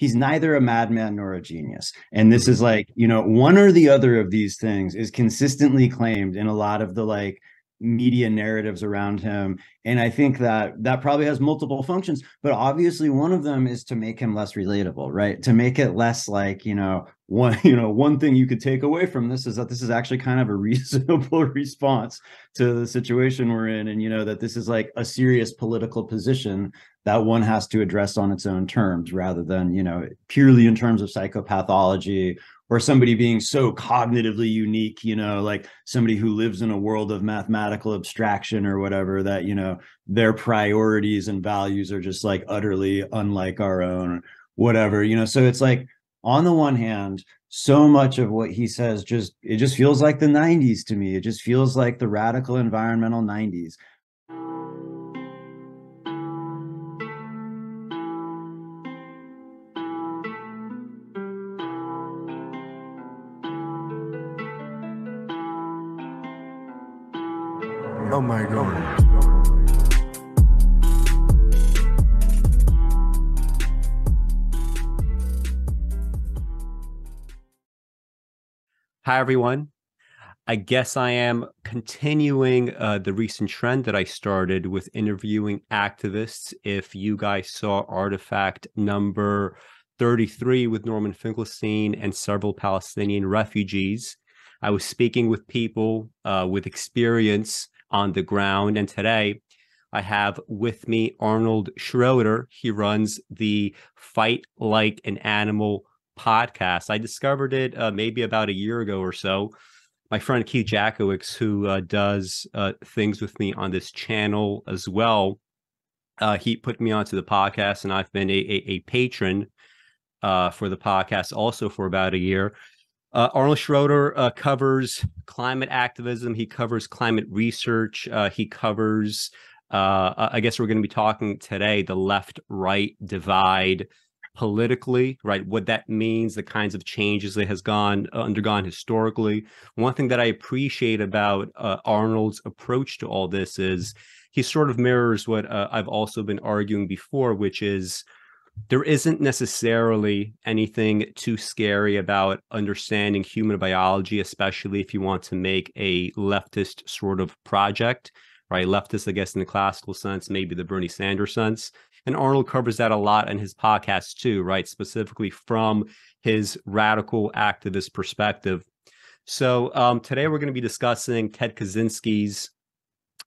he's neither a madman nor a genius. And this is like, you know, one or the other of these things is consistently claimed in a lot of the like media narratives around him. And i think that that probably has multiple functions but obviously one of them is to make him less relatable right? To make it less like you know one you know one thing you could take away from this is that this is actually kind of a reasonable response to the situation we're in. And you know that this is like a serious political position that one has to address on its own terms rather than you know purely in terms of psychopathology or somebody being so cognitively unique you know like somebody who lives in a world of mathematical abstraction or whatever that you know their priorities and values are just like utterly unlike our own whatever you know? So it's like on the one hand so much of what he says just it just feels like the 90s to me. It just feels like the radical environmental 90s Hi, everyone. I guess I am continuing uh, the recent trend that I started with interviewing activists. If you guys saw artifact number 33 with Norman Finkelstein and several Palestinian refugees, I was speaking with people uh, with experience on the ground. And today I have with me Arnold Schroder. He runs the Fight Like an Animal podcast. I discovered it uh, maybe about a year ago or so. My friend Keith Jackowicz, who uh, does uh, things with me on this channel as well, uh, he put me onto the podcast, and I've been a, a, a patron uh, for the podcast also for about a year. Uh, Arnold Schroder covers climate activism. He covers climate research. He covers, I guess we're going to be talking today, the left right divide politically, right? What that means, the kinds of changes that has gone uh, undergone historically. One thing that I appreciate about uh, Arnold's approach to all this is he sort of mirrors what I've also been arguing before, which is there isn't necessarily anything too scary about understanding human biology, especially if you want to make a leftist sort of project, right? Leftist, I guess, in the classical sense, maybe the Bernie Sanders sense. And Arnold covers that a lot in his podcast too, right? Specifically from his radical activist perspective. So um, today we're going to be discussing Ted Kaczynski's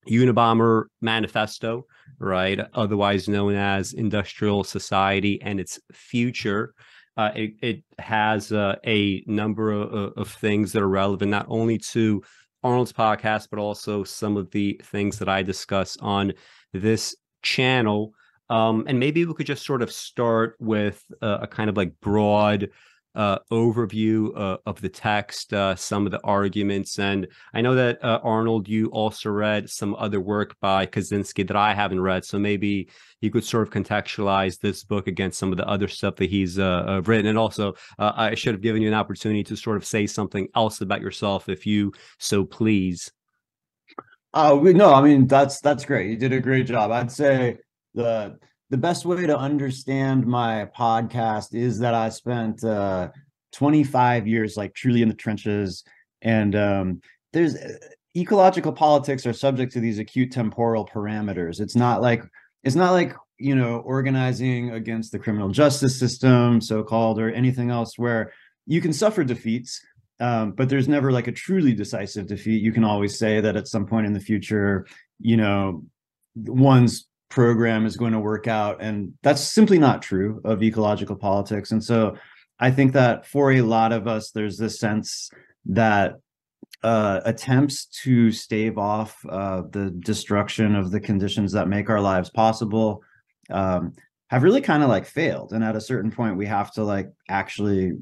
Unabomber Manifesto, right? Otherwise known as Industrial Society and its Future. Uh, it, it, has uh, a number of, of, things that are relevant not only to Arnold's podcast, but also some of the things that I discuss on this channel. Um, and maybe we could just sort of start with a, a kind of like broad uh, overview uh, of the text, uh, some of the arguments. And I know that, uh, Arnold, you also read some other work by Kaczynski that I haven't read. So maybe you could sort of contextualize this book against some of the other stuff that he's uh, uh, written. And also, I should have given you an opportunity to sort of say something else about yourself if you so please. Uh, no, I mean, that's that's great. You did a great job. I'd say the the best way to understand my podcast is that I spent uh, 25 years like truly in the trenches, and um, there's uh, ecological politics are subject to these acute temporal parameters. It's not like it's not like you know organizing against the criminal justice system, so called, or anything else where you can suffer defeats. Um, but there's never like a truly decisive defeat. You can always say that at some point in the future, you know, one's program is going to work out. And that's simply not true of ecological politics. And so I think that for a lot of us, there's this sense that uh, attempts to stave off uh, the destruction of the conditions that make our lives possible um, have really kind of like failed. And at a certain point, we have to like actually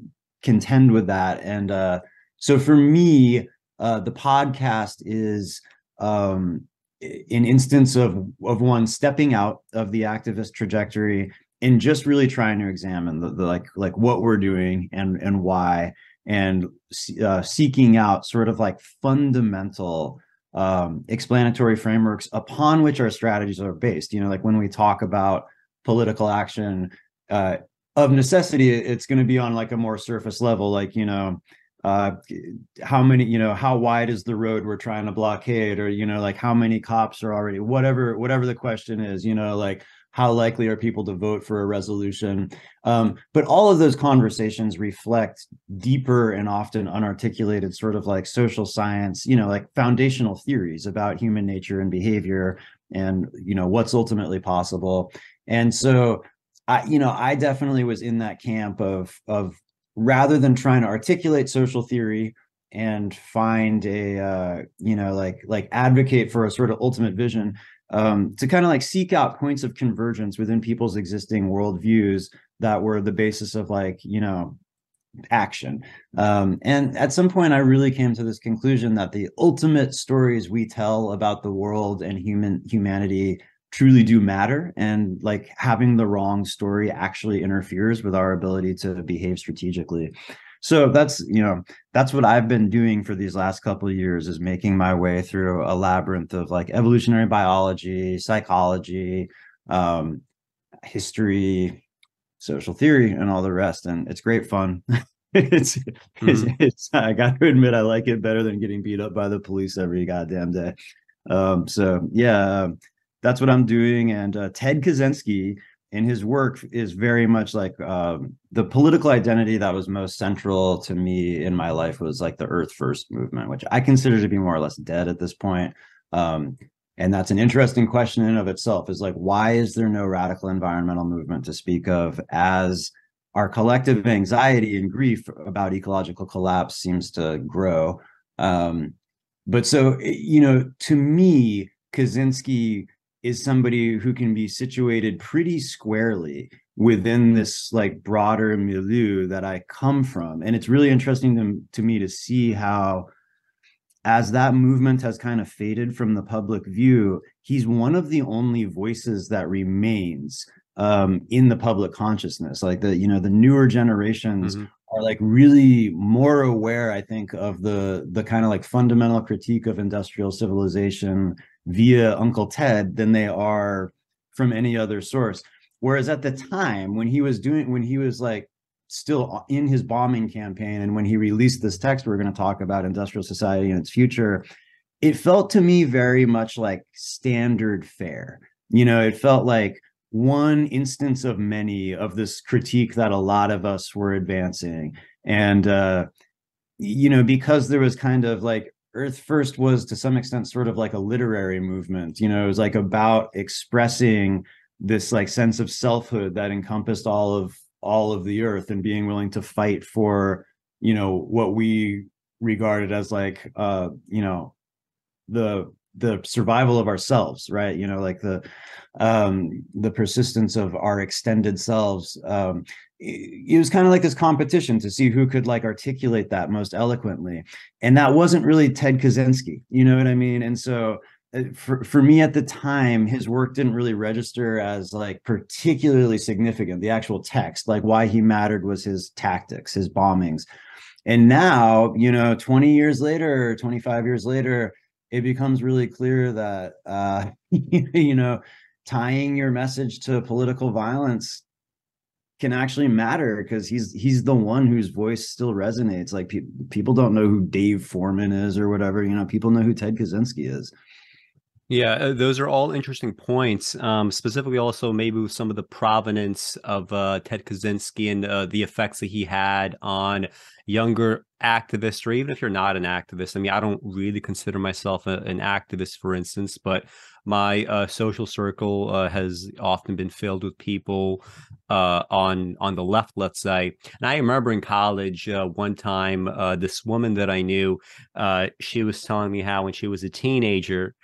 contend with that. And uh, so for me, uh, the podcast is um, an instance of of one stepping out of the activist trajectory and just really trying to examine the, the like like what we're doing and and why and uh, seeking out sort of like fundamental um, explanatory frameworks upon which our strategies are based. You know like when we talk about political action uh, of necessity, it's going to be on like a more surface level, like you know, uh, how many, you know, how wide is the road we're trying to blockade, or you know, like how many cops are already, whatever, whatever the question is, you know, like how likely are people to vote for a resolution? Um, but all of those conversations reflect deeper and often unarticulated sort of like social science you know like foundational theories about human nature and behavior and you know what's ultimately possible. And so i you know i definitely was in that camp of of rather than trying to articulate social theory and find a uh, you know like like advocate for a sort of ultimate vision um, to kind of like seek out points of convergence within people's existing worldviews that were the basis of like you know action. Um, and at some point i really came to this conclusion that the ultimate stories we tell about the world and human humanity truly do matter and like having the wrong story actually interferes with our ability to behave strategically. So that's you know that's what i've been doing for these last couple of years is making my way through a labyrinth of like evolutionary biology psychology um, history social theory and all the rest and it's great fun. It's, mm-hmm. it's, it's i got to admit i like it better than getting beat up by the police every goddamn day. Um, so yeah that's what i'm doing and uh, ted kaczynski in his work is very much like um, the political identity that was most central to me in my life was like the Earth First movement, which I consider to be more or less dead at this point. Um, and that's an interesting question in of itself is like why is there no radical environmental movement to speak of as our collective anxiety and grief about ecological collapse seems to grow um, but so you know to me kaczynski is somebody who can be situated pretty squarely within this like broader milieu that I come from. And it's really interesting to, to me to see how as that movement has kind of faded from the public view, he's one of the only voices that remains um, in the public consciousness. Like the, you know, the newer generations mm-hmm. are like really more aware, I think, of the the kind of like fundamental critique of industrial civilization via Uncle Ted than they are from any other source. Whereas at the time when he was doing, when he was like still in his bombing campaign and when he released this text we're going to talk about industrial society and its future, it felt to me very much like standard fare. You know, it felt like one instance of many of this critique that a lot of us were advancing. And, uh, you know, because there was kind of like Earth First was to some extent sort of like a literary movement. You know, it was like about expressing this like sense of selfhood that encompassed all of all of the earth and being willing to fight for, you know, what we regarded as like uh, you know, the the survival of ourselves, right? You know, like the um the persistence of our extended selves. Um it was kind of like this competition to see who could like articulate that most eloquently and that wasn't really ted kaczynski you know what i mean and so uh, for, for me at the time his work didn't really register as like particularly significant the actual text like why he mattered was his tactics his bombings and now you know 20 years later 25 years later it becomes really clear that uh you know tying your message to political violence can actually matter because he's he's the one whose voice still resonates. Like pe- people don't know who Dave Foreman is or whatever. You know, people know who Ted Kaczynski is. Yeah, uh, those are all interesting points. Um, specifically, also maybe with some of the provenance of uh, Ted Kaczynski and uh, the effects that he had on younger activists, or even if you're not an activist. I mean, I don't really consider myself a, an activist, for instance, but my uh, social circle uh, has often been filled with people uh, on on the left, let's say. And I remember in college one time, this woman that I knew, she was telling me how when she was a teenager.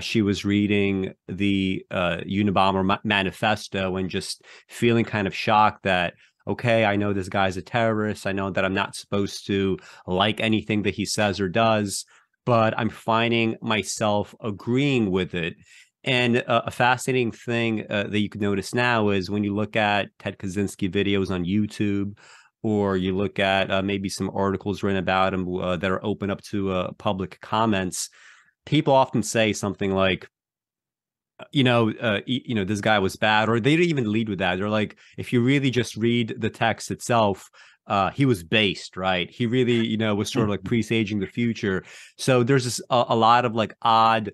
She was reading the Unabomber ma- manifesto and just feeling kind of shocked that okay, I know this guy's a terrorist. I know that I'm not supposed to like anything that he says or does but I'm finding myself agreeing with it. And uh, a fascinating thing uh, that you can notice now is when you look at Ted Kaczynski videos on YouTube, or you look at uh, maybe some articles written about him uh, that are open up to uh, public comments, people often say something like, you know, uh, you know, this guy was bad, or they didn't even lead with that. They're like, if you really just read the text itself, uh, he was based, right? He really, you know, was sort of like presaging the future. So there's this, a, a lot of like odd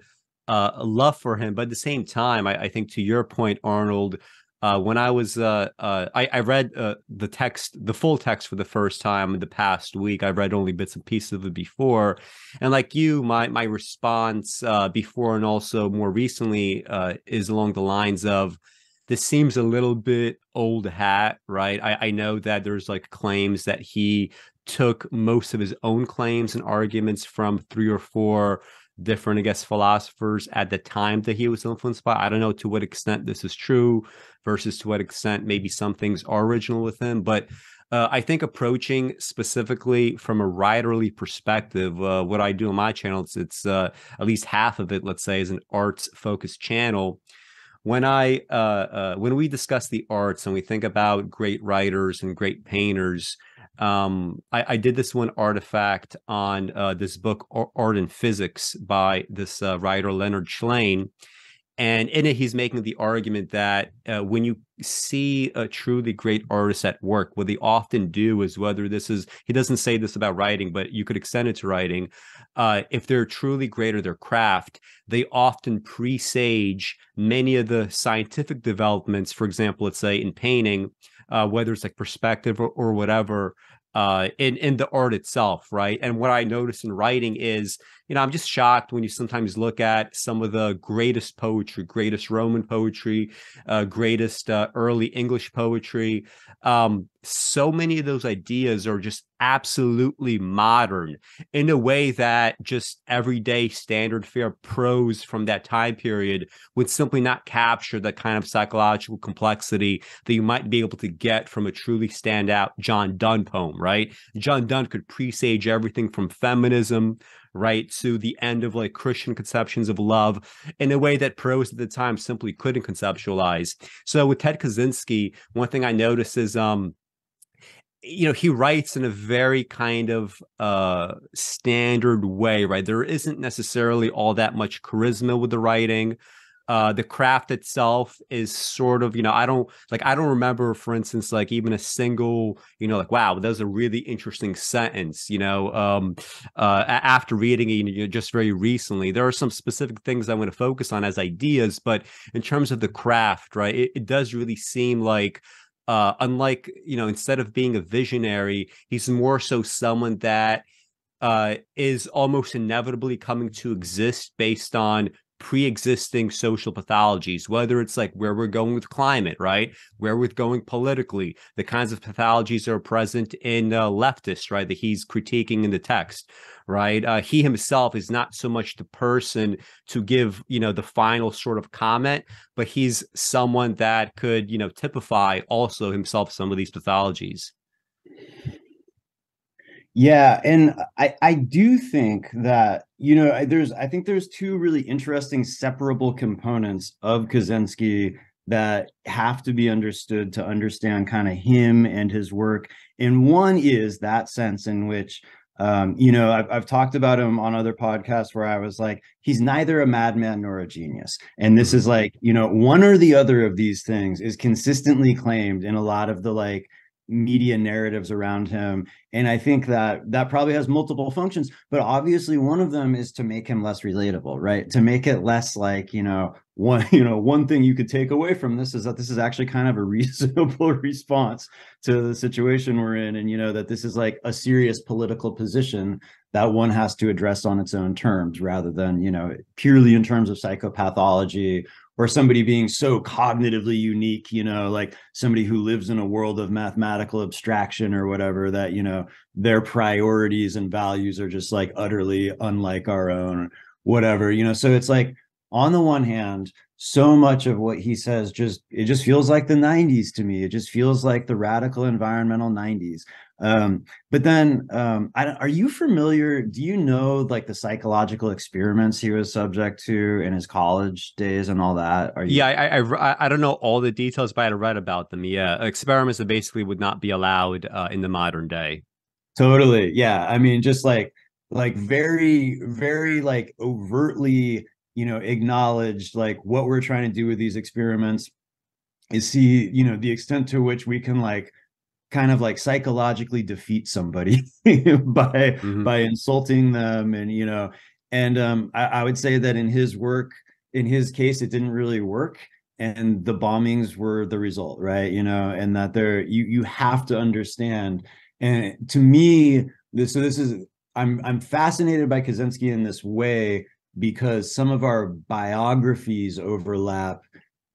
uh, love for him, but at the same time, I, I think to your point, Arnold, uh, when I was, uh, uh, I, I, read uh, the text, the full text for the first time in the past week. I've read only bits and pieces of it before, and like you, my my response uh, before and also more recently uh, is along the lines of, this seems a little bit old hat, right? I, I know that there's like claims that he took most of his own claims and arguments from three or four different, I guess, philosophers at the time that he was influenced by. I don't know to what extent this is true versus to what extent maybe some things are original with him. But uh, I think approaching specifically from a writerly perspective, uh, what I do on my channel, it's, it's uh, at least half of it, let's say, is an arts focused channel. When I uh, uh, when we discuss the arts and we think about great writers and great painters, um, I, I, did this one artifact on uh, this book art and physics by this uh, writer leonard shlain and in it he's making the argument that uh, when you see a truly great artist at work what they often do is whether this is he doesn't say this about writing but you could extend it to writing uh, if they're truly great at their craft they often presage many of the scientific developments for example let's say in painting uh, whether it's like perspective or, or whatever uh, in in the art itself, right? And what I notice in writing is, you know, I'm just shocked when you sometimes look at some of the greatest poetry, greatest Roman poetry, uh, greatest uh, early English poetry. Um, so many of those ideas are just absolutely modern in a way that just everyday standard fare prose from that time period would simply not capture the kind of psychological complexity that you might be able to get from a truly standout John Donne poem, right? John Donne could presage everything from feminism right to the end of like christian conceptions of love in a way that prose at the time simply couldn't conceptualize. So with ted kaczynski one thing i noticed is um you know he writes in a very kind of uh standard way right? There isn't necessarily all that much charisma with the writing uh the craft itself is sort of you know i don't like i don't remember for instance like even a single you know like wow that was a really interesting sentence you know um uh after reading it you know, just very recently. There are some specific things i'm going to focus on as ideas but in terms of the craft right it, it does really seem like uh, unlike you know instead of being a visionary he's more so someone that uh, is almost inevitably coming to exist based on pre-existing social pathologies whether it's like where we're going with climate right? Where we're going politically the kinds of pathologies that are present in uh, leftists right that he's critiquing in the text right? Uh, he himself is not so much the person to give you know the final sort of comment but he's someone that could you know typify also himself some of these pathologies. Yeah, and I I do think that you know there's I think there's two really interesting separable components of Kaczynski that have to be understood to understand kind of him and his work. And one is that sense in which um, you know, I've, I've talked about him on other podcasts where I was like, he's neither a madman nor a genius. And this is mm-hmm. like, you know, one or the other of these things is consistently claimed in a lot of the like media narratives around him. And i think that that probably has multiple functions but obviously one of them is to make him less relatable right? To make it less like you know one you know one thing you could take away from this is that this is actually kind of a reasonable response to the situation we're in and you know that this is like a serious political position that one has to address on its own terms rather than you know purely in terms of psychopathology or somebody being so cognitively unique, you know, like somebody who lives in a world of mathematical abstraction or whatever, that, you know, their priorities and values are just like utterly unlike our own, whatever, you know. So it's like, on the one hand, so much of what he says just it just feels like the 90s to me it just feels like the radical environmental 90s um, but then, um, I, are you familiar? Do you know like the psychological experiments he was subject to in his college days and all that? Are you? Yeah, I, I, I don't know all the details, but I read about them. Yeah, experiments that basically would not be allowed uh, in the modern day. Totally. Yeah, I mean, just like like very very like overtly you know acknowledged like what we're trying to do with these experiments is see you know the extent to which we can like kind of like psychologically defeat somebody by mm-hmm. by insulting them and you know and um I, I would say that in his work in his case it didn't really work and the bombings were the result right you know and that there you you have to understand and to me this so this is i'm i'm fascinated by kaczynski in this way because some of our biographies overlap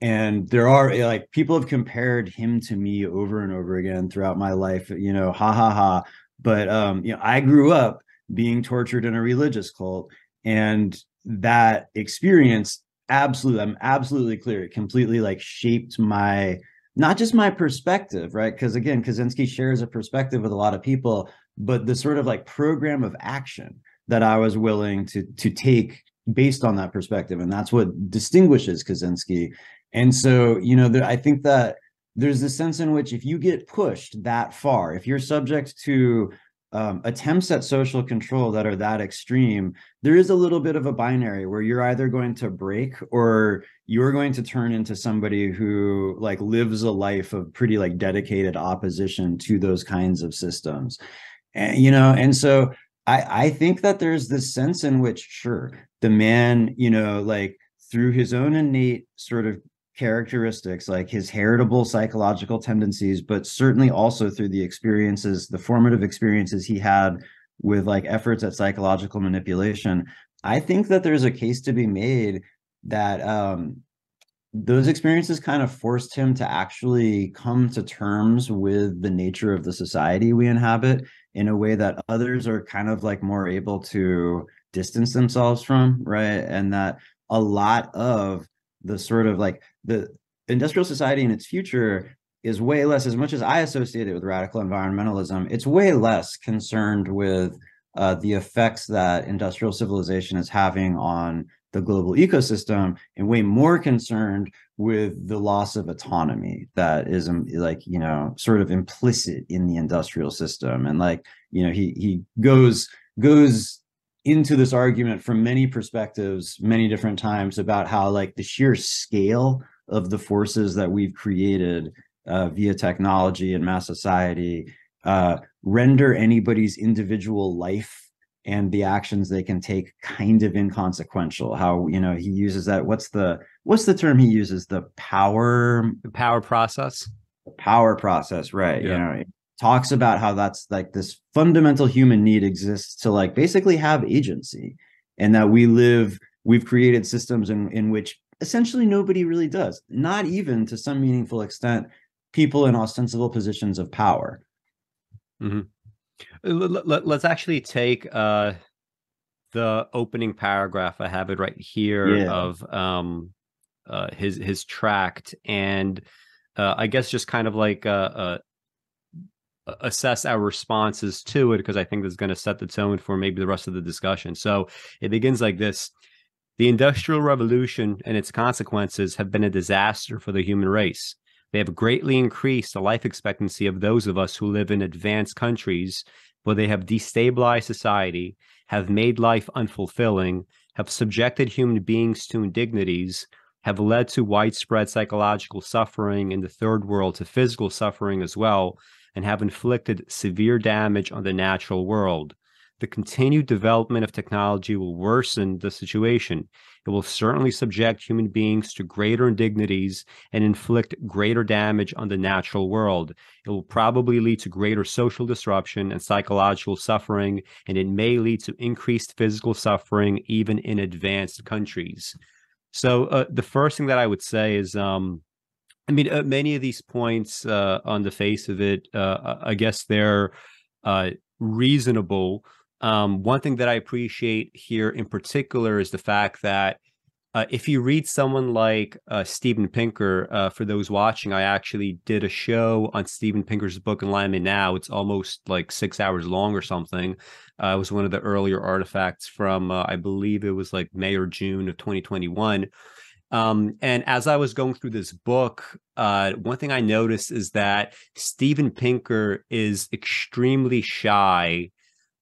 and there are eh, like people have compared him to me over and over again throughout my life you know ha ha ha. But um you know i grew up being tortured in a religious cult and that experience absolutely i'm absolutely clear it completely like shaped my not just my perspective right? Because again kaczynski shares a perspective with a lot of people but the sort of like program of action that i was willing to to take based on that perspective and that's what distinguishes kaczynski and so, you know, I think that there's this sense in which if you get pushed that far, if you're subject to um, attempts at social control that are that extreme, there is a little bit of a binary where you're either going to break or you're going to turn into somebody who like lives a life of pretty like dedicated opposition to those kinds of systems. And you know, and so I I think that there's this sense in which sure, the man, you know, like through his own innate sort of characteristics like his heritable psychological tendencies but certainly also through the experiences the formative experiences he had with like efforts at psychological manipulation i think that there's a case to be made that um those experiences kind of forced him to actually come to terms with the nature of the society we inhabit in a way that others are kind of like more able to distance themselves from right? And that a lot of the sort of like the industrial society in its future is way less as much as i associate it with radical environmentalism it's way less concerned with uh, the effects that industrial civilization is having on the global ecosystem and way more concerned with the loss of autonomy that is um, like you know sort of implicit in the industrial system. And like you know he he goes goes into this argument from many perspectives many different times about how like the sheer scale of the forces that we've created uh, via technology and mass society uh, render anybody's individual life and the actions they can take kind of inconsequential. How you know he uses that what's the what's the term he uses? The power the power process? The power process right yeah. you know talks about how that's like this fundamental human need exists to like basically have agency and that we live we've created systems in in which essentially nobody really does not even to some meaningful extent people in ostensible positions of power mm-hmm. let, us actually take uh the opening paragraph i have it right here yeah. of um uh his his tract and uh, I guess just kind of like uh, uh, assess our responses to it because I think this is going to set the tone for maybe the rest of the discussion. So it begins like this The Industrial Revolution and its consequences have been a disaster for the human race. They have greatly increased the life expectancy of those of us who live in advanced countries, but they have destabilized society, have made life unfulfilling, have subjected human beings to indignities, have led to widespread psychological suffering in the third world, to physical suffering as well, and have inflicted severe damage on the natural world. The continued development of technology will worsen the situation. It will certainly subject human beings to greater indignities and inflict greater damage on the natural world. It will probably lead to greater social disruption and psychological suffering, and it may lead to increased physical suffering even in advanced countries. So, uh, the first thing that I would say is um, I mean, uh, many of these points uh, on the face of it, uh, I guess they're uh, reasonable. Um, one thing that I appreciate here in particular is the fact that uh, if you read someone like Steven Pinker, for those watching, I actually did a show on Steven Pinker's book Enlightenment Now. It's almost like six hours long or something. it was one of the earlier artifacts from, I believe it was like May or June of 2021 um, and as I was going through this book, uh, one thing I noticed is that Steven Pinker is extremely shy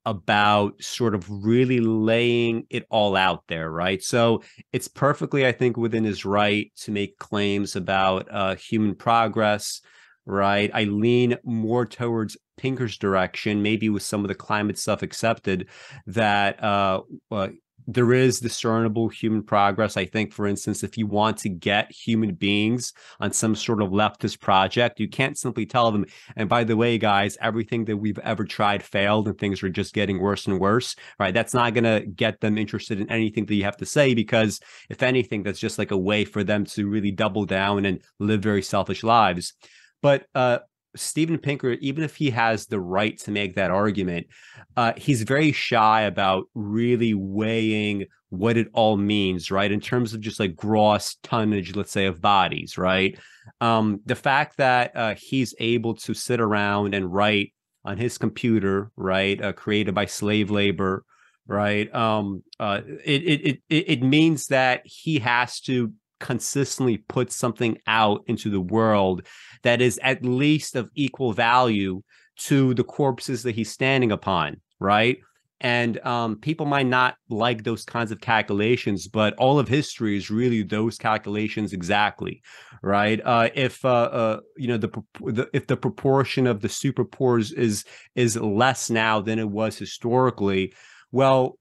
about sort of really laying it all out there, right? So it's perfectly, I think, within his right to make claims about uh, human progress, right? I lean more towards Pinker's direction, maybe with some of the climate stuff accepted, that uh, uh, there is discernible human progress. I think, for instance, if you want to get human beings on some sort of leftist project, you can't simply tell them, and by the way, guys, everything that we've ever tried failed and things are just getting worse and worse, right? That's not going to get them interested in anything that you have to say because, if anything, that's just like a way for them to really double down and live very selfish lives. But uh, Steven Pinker, even if he has the right to make that argument, uh, he's very shy about really weighing what it all means, right? In terms of just like gross tonnage, let's say, of bodies, right? Um, the fact that uh, he's able to sit around and write on his computer, right, uh, created by slave labor, right? Um, uh, it, it it it means that he has to consistently put something out into the world that is at least of equal value to the corpses that he's standing upon, right? And um, people might not like those kinds of calculations, but all of history is really those calculations exactly, right? Uh, if uh, uh, you know the, the, if the proportion of the super poor is is less now than it was historically, well,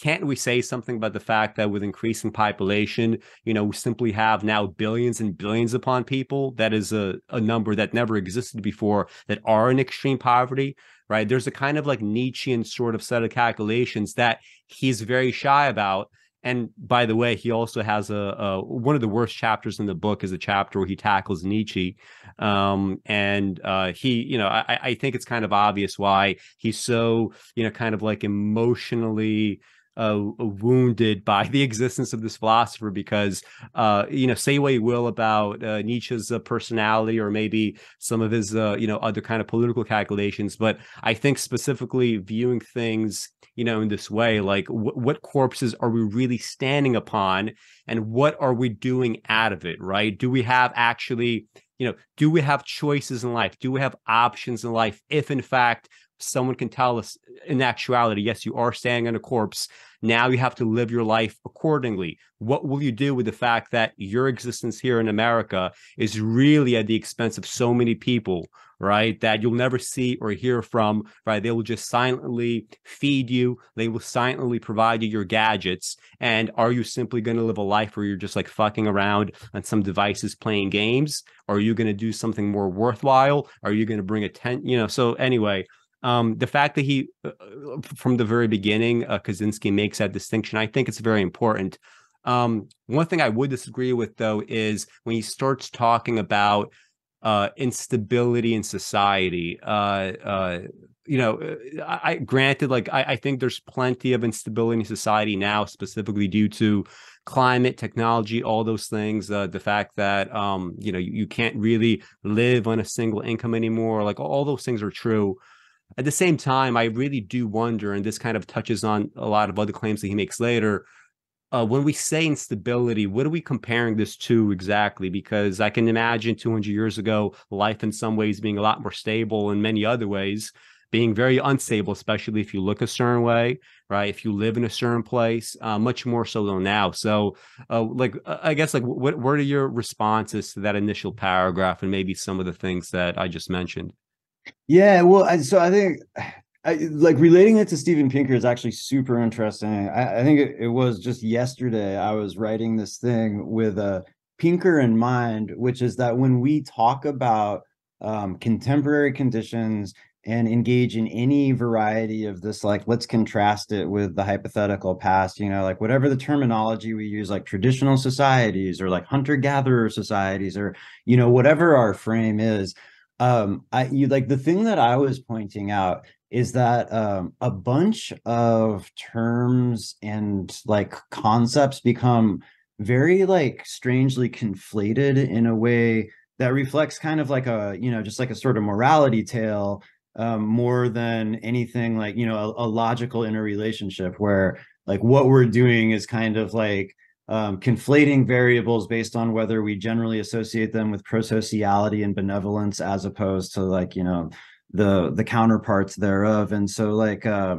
can't we say something about the fact that with increasing population, you know, we simply have now billions and billions upon people? That is a, a number that never existed before that are in extreme poverty, right? There's a kind of like Nietzschean sort of set of calculations that he's very shy about. And by the way, he also has a, a, one of the worst chapters in the book is a chapter where he tackles Nietzsche, um, and uh, he, you know, I, I think it's kind of obvious why he's so, you know, kind of like emotionally uh, wounded by the existence of this philosopher because, uh, you know, say what you will about uh, Nietzsche's uh, personality or maybe some of his, uh, you know, other kind of political calculations. But I think specifically viewing things, you know, in this way, like w- what corpses are we really standing upon and what are we doing out of it, right? Do we have actually, you know, do we have choices in life? Do we have options in life if, in fact, someone can tell us in actuality, yes, you are standing on a corpse. Now you have to live your life accordingly. What will you do with the fact that your existence here in America is really at the expense of so many people, right? That you'll never see or hear from, right? They will just silently feed you, they will silently provide you your gadgets. And are you simply going to live a life where you're just like fucking around on some devices playing games? Are you going to do something more worthwhile? Are you going to bring a tent? You know, so anyway, um, the fact that he, uh, from the very beginning, uh, Kaczynski makes that distinction, I think it's very important. Um, one thing I would disagree with, though, is when he starts talking about uh, instability in society. Uh, uh, you know, I, I granted, like I, I, think there's plenty of instability in society now, specifically due to climate, technology, all those things. Uh, the fact that um, you know you, you, can't really live on a single income anymore. Like all those things are true. At the same time, I really do wonder, and this kind of touches on a lot of other claims that he makes later. Uh, when we say instability, what are we comparing this to exactly? Because I can imagine 200 years ago, life in some ways being a lot more stable, in many other ways being very unstable, especially if you look a certain way, right? If you live in a certain place, uh, much more so than now. So, uh, like, uh, I guess, like, what what are your responses to that initial paragraph, and maybe some of the things that I just mentioned? Yeah, well, I, so I think I, like relating it to Steven Pinker is actually super interesting. I, I think it, it, was just yesterday I was writing this thing with a Pinker in mind, which is that when we talk about um, contemporary conditions and engage in any variety of this, like let's contrast it with the hypothetical past, you know, like whatever the terminology we use, like traditional societies or like hunter gatherer societies or, you know, whatever our frame is um i you like the thing that i was pointing out is that um a bunch of terms and like concepts become very like strangely conflated in a way that reflects kind of like a you know just like a sort of morality tale um more than anything like you know a, a logical interrelationship where like what we're doing is kind of like um, conflating variables based on whether we generally associate them with prosociality and benevolence as opposed to like you know the the counterparts thereof. And so like uh,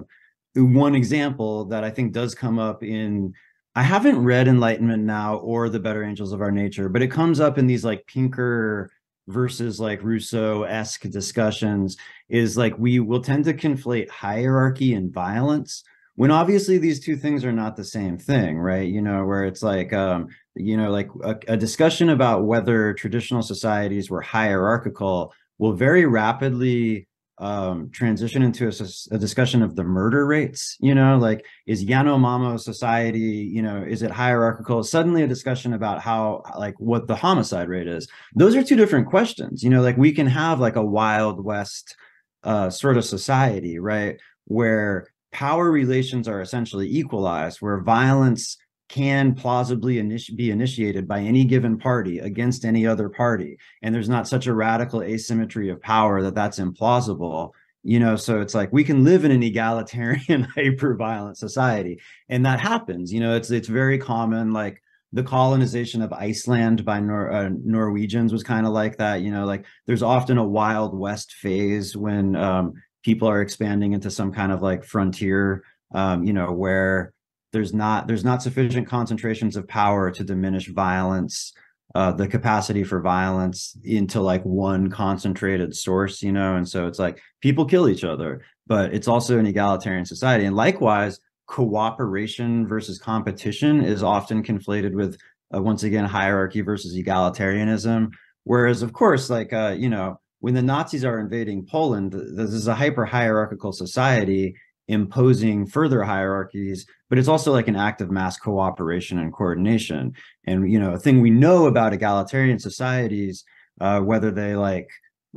one example that I think does come up in I haven't read Enlightenment Now or The Better Angels of Our Nature, but it comes up in these like Pinker versus like Rousseau-esque discussions is like we will tend to conflate hierarchy and violence when obviously these two things are not the same thing, right? You know, where it's like um, you know, like a, a discussion about whether traditional societies were hierarchical will very rapidly um, transition into a, a, discussion of the murder rates. You know, like is Yanomamo society, you know, is it hierarchical? Suddenly a discussion about how, like, what the homicide rate is. Those are two different questions. You know, like we can have like a Wild West uh, sort of society, right, where power relations are essentially equalized, where violence can plausibly initi- be initiated by any given party against any other party and there's not such a radical asymmetry of power that that's implausible you know? So it's like we can live in an egalitarian hyper violent society and that happens you know? It's it's very common like the colonization of Iceland by Nor- uh, Norwegians was kind of like that you know? Like there's often a wild west phase when um, people are expanding into some kind of like frontier um, you know where there's not there's not sufficient concentrations of power to diminish violence uh, the capacity for violence into like one concentrated source you know? And so it's like people kill each other but it's also an egalitarian society. And likewise cooperation versus competition is often conflated with uh, once again hierarchy versus egalitarianism. Whereas of course like uh, you know when the nazis are invading poland this is a hyper hierarchical society imposing further hierarchies but it's also like an act of mass cooperation and coordination. And you know a thing we know about egalitarian societies uh, whether they like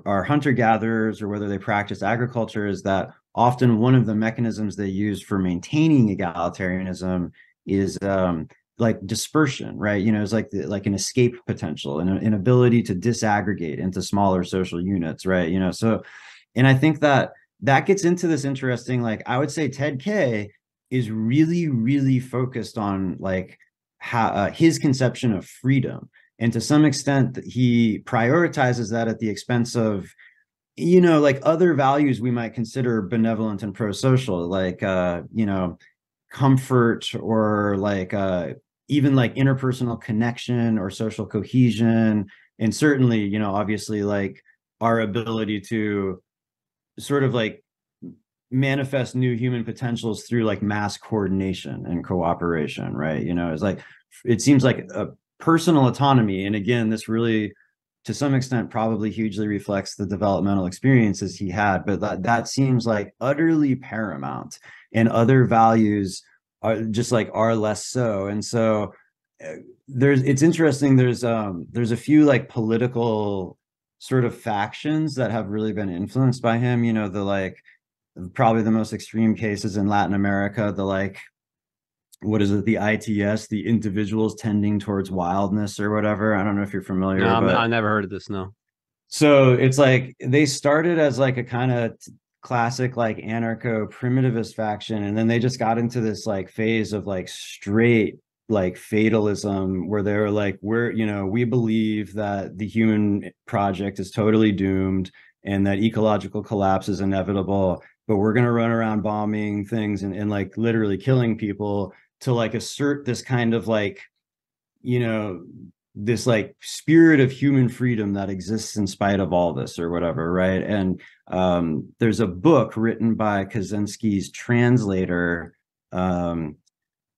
are hunter gatherers or whether they practice agriculture is that often one of the mechanisms they use for maintaining egalitarianism is um, like dispersion right? You know it's like like an escape potential and an ability to disaggregate into smaller social units right? You know so and i think that that gets into this interesting like i would say ted k is really really focused on like how uh, his conception of freedom. And to some extent he prioritizes that at the expense of you know like other values we might consider benevolent and pro-social like uh you know comfort or like uh even like interpersonal connection or social cohesion. And certainly you know obviously like our ability to sort of like manifest new human potentials through like mass coordination and cooperation right? You know it's like it seems like a personal autonomy. And again this really to some extent probably hugely reflects the developmental experiences he had but that that seems like utterly paramount and other values are just like are less so. And so uh, there's it's interesting there's um there's a few like political sort of factions that have really been influenced by him you know the like probably the most extreme cases in latin america the like what is it the its the individuals tending towards wildness or whatever? I don't know if you're familiar no, but... i never heard of this no. So it's like they started as like a kind of classic like anarcho primitivist faction and then they just got into this like phase of like straight like fatalism where they're like we're you know we believe that the human project is totally doomed and that ecological collapse is inevitable but we're going to run around bombing things and, and like literally killing people to like assert this kind of like you know this like spirit of human freedom that exists in spite of all this or whatever right and um there's a book written by kaczynski's translator um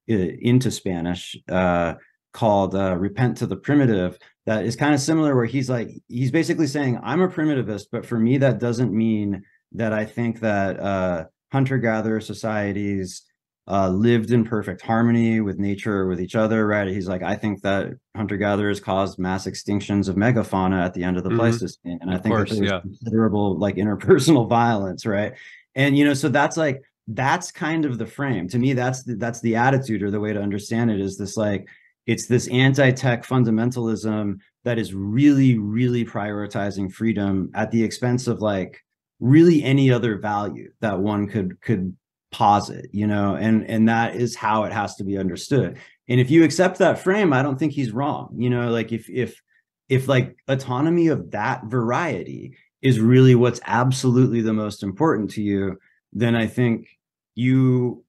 into Spanish uh, called uh, "Repent to the Primitive." That is kind of similar, where he's like he's basically saying, "I'm a primitivist, but for me, that doesn't mean that I think that uh, hunter-gatherer societies." Uh, lived in perfect harmony with nature with each other, right? He's like, I think that hunter gatherers caused mass extinctions of megafauna at the end of the mm-hmm. Pleistocene, and I think course, that there yeah. considerable like interpersonal violence, right? And you know, so that's like that's kind of the frame to me that's the, that's the attitude or the way to understand it is this like it's this anti-tech fundamentalism that is really really prioritizing freedom at the expense of like really any other value that one could could posit you know and and that is how it has to be understood. And if you accept that frame i don't think he's wrong you know like if if if like autonomy of that variety is really what's absolutely the most important to you then i think you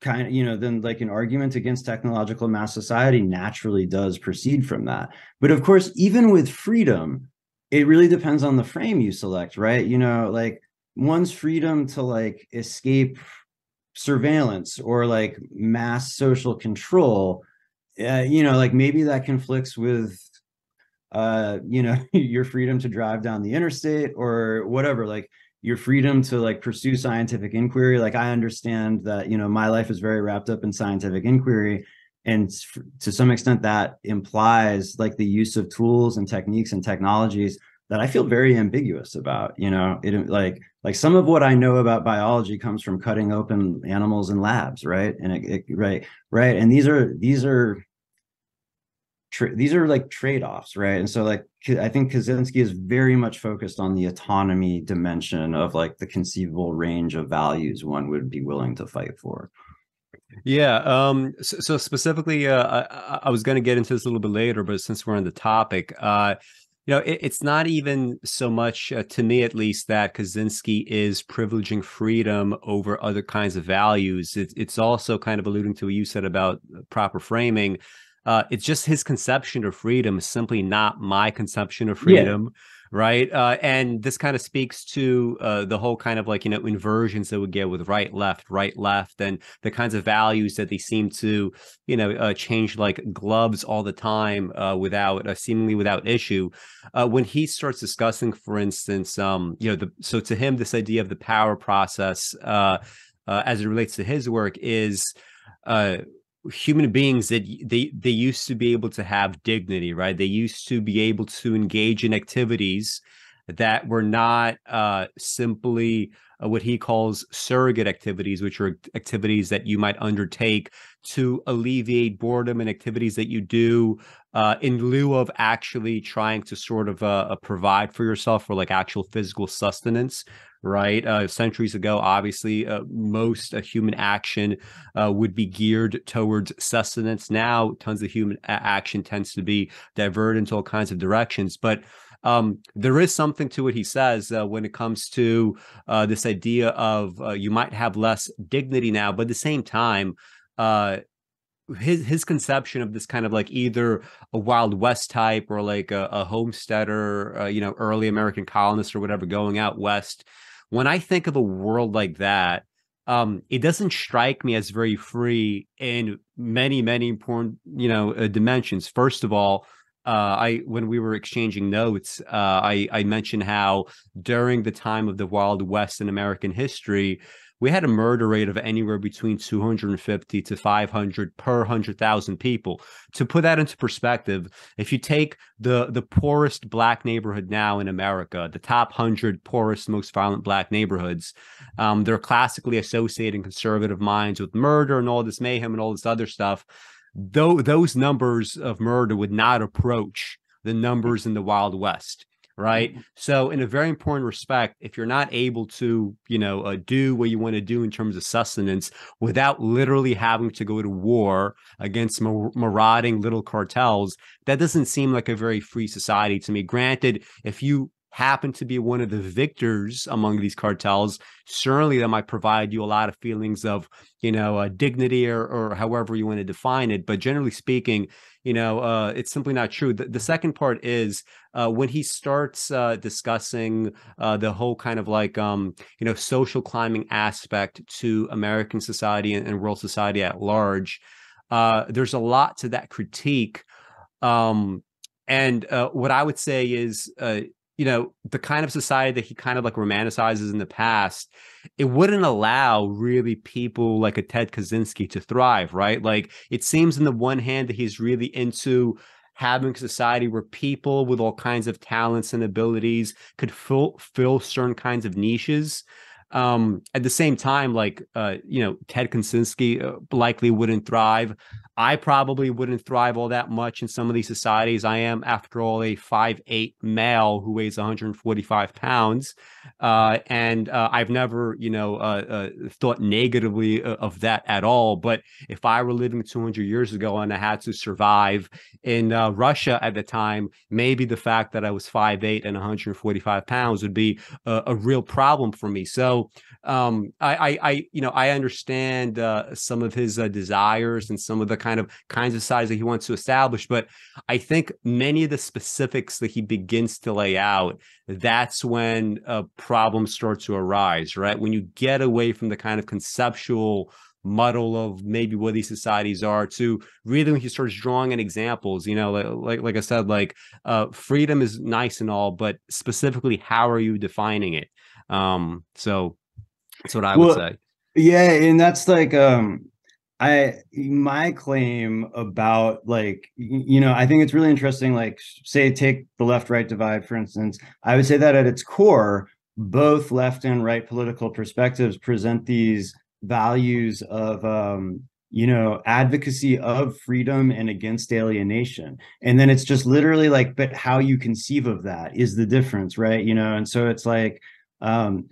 kind of you know then like an argument against technological mass society naturally does proceed from that. But of course even with freedom it really depends on the frame you select right? You know like one's freedom to like escape surveillance or like mass social control uh, you know like maybe that conflicts with uh you know your freedom to drive down the interstate or whatever like your freedom to like pursue scientific inquiry. Like i understand that you know my life is very wrapped up in scientific inquiry and to some extent that implies like the use of tools and techniques and technologies that i feel very ambiguous about you know? It like like some of what i know about biology comes from cutting open animals in labs right? And it, it right right? And these are these are tra- these are like trade-offs right? And so like i think kaczynski is very much focused on the autonomy dimension of like the conceivable range of values one would be willing to fight for. Yeah um so, so specifically uh i, I was going to get into this a little bit later but since we're on the topic uh you know, it, it's not even so much, uh, to me at least, that Kaczynski is privileging freedom over other kinds of values. It, it's also kind of alluding to what you said about proper framing. Uh, it's just his conception of freedom is simply not my conception of freedom. Yeah right? Uh, and this kind of speaks to uh, the whole kind of like you know inversions that we get with right, left, right, left, and the kinds of values that they seem to you know uh, change like gloves all the time uh, without uh, seemingly without issue. Uh, when he starts discussing, for instance, um, you know, the so to him this idea of the power process as it relates to his work is human beings that they they used to be able to have dignity right? They used to be able to engage in activities that were not uh, simply uh, what he calls surrogate activities which are activities that you might undertake to alleviate boredom and activities that you do uh, in lieu of actually trying to sort of uh, uh, provide for yourself for like actual physical sustenance right? Uh, centuries ago, obviously, uh, most uh, human action uh, would be geared towards sustenance. Now, tons of human a- action tends to be diverted into all kinds of directions. But um, there is something to what he says uh, when it comes to uh, this idea of you might have less dignity now, but at the same time, his his conception of this kind of like either a wild west type or like a, a homesteader uh, you know early american colonist or whatever going out west when I think of a world like that, um, it doesn't strike me as very free in many, many important, you know, uh, dimensions. First of all, uh, I when we were exchanging notes, uh, I I mentioned how during the time of the Wild West in American history, we had a murder rate of anywhere between 250 to 500 per 100,000 people. To put that into perspective, if you take the the poorest black neighborhood now in America, the top 100 poorest, most violent black neighborhoods, um, they're classically associating conservative minds with murder and all this mayhem and all this other stuff. Though those numbers of murder would not approach the numbers in the Wild West right mm-hmm. so in a very important respect if you're not able to you know uh, do what you want to do in terms of sustenance without literally having to go to war against mar- marauding little cartels that doesn't seem like a very free society to me granted if you happen to be one of the victors among these cartels, certainly that might provide you a lot of feelings of, you know, uh, dignity or, or however you want to define it. But generally speaking, you know, uh, it's simply not true. The, the second part is uh, when he starts uh, discussing uh, the whole kind of like, um, you know, social climbing aspect to American society and, and world society at large. Uh, there's a lot to that critique. Um, and uh, what I would say is, you know, the kind of society that he kind of like romanticizes in the past, it wouldn't allow really people like a Ted Kaczynski to thrive, right? Like it seems in the one hand that he's really into having society where people with all kinds of talents and abilities could fill fill certain kinds of niches. Um, at the same time, like uh, you know, Ted Kaczynski uh, likely wouldn't thrive I probably wouldn't thrive all that much in some of these societies. I am, after all, a five eight male who weighs 145 pounds, uh, and uh, I've never, you know, uh, uh thought negatively uh, of that at all. But if I were living 200 years ago and I had to survive in uh, Russia at the time, maybe the fact that I was five eight and 145 pounds would be a, a real problem for me. So um, I, I, I, you know, I understand uh, some of his uh, desires and some of the kind of kinds of sides that he wants to establish. But I think many of the specifics that he begins to lay out, that's when a problem starts to arise, right? When you get away from the kind of conceptual muddle of maybe what these societies are to really when he starts drawing in examples you know like, like i said like uh, freedom is nice and all but specifically how are you defining it um so that's what i well, would say. yeah and that's like um I my claim about like you know I think it's really interesting like say take the left right divide for instance. I would say that at its core both left and right political perspectives present these values of um you know advocacy of freedom and against alienation. And then it's just literally like but how you conceive of that is the difference right? You know and so it's like um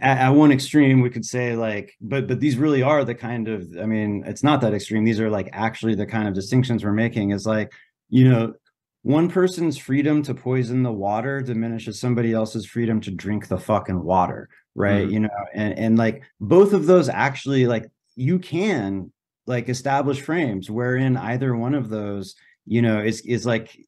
at, one extreme we could say like but but these really are the kind of i mean it's not that extreme. These are like actually the kind of distinctions we're making. Is like you know one person's freedom to poison the water diminishes somebody else's freedom to drink the fucking water right? Mm. you know and and like both of those actually like you can like establish frames wherein either one of those you know is is like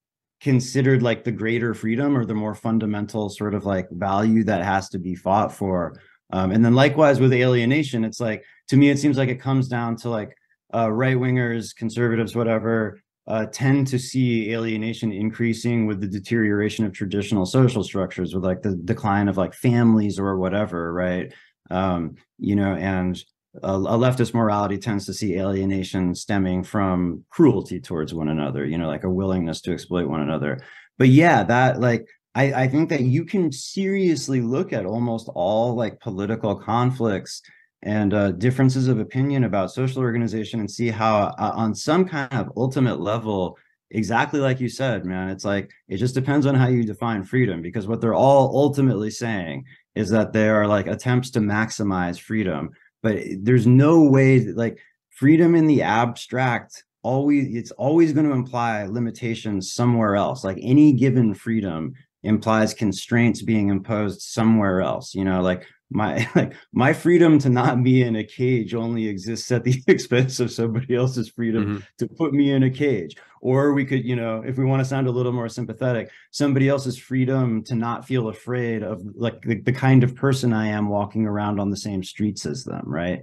considered like the greater freedom or the more fundamental sort of like value that has to be fought for. Um, and then likewise with alienation it's like to me it seems like it comes down to like uh, right wingers conservatives whatever uh, tend to see alienation increasing with the deterioration of traditional social structures with like the decline of like families or whatever right? Um, you know and a, a, leftist morality tends to see alienation stemming from cruelty towards one another you know like a willingness to exploit one another. But yeah that like i i think that you can seriously look at almost all like political conflicts and uh, differences of opinion about social organization and see how uh, on some kind of ultimate level exactly like you said man it's like it just depends on how you define freedom because what they're all ultimately saying is that they are like attempts to maximize freedom but there's no way that, like freedom in the abstract always it's always going to imply limitations somewhere else. Like any given freedom implies constraints being imposed somewhere else you know like my like my freedom to not be in a cage only exists at the expense of somebody else's freedom mm-hmm. to put me in a cage. Or we could you know if we want to sound a little more sympathetic somebody else's freedom to not feel afraid of like the, the kind of person i am walking around on the same streets as them right?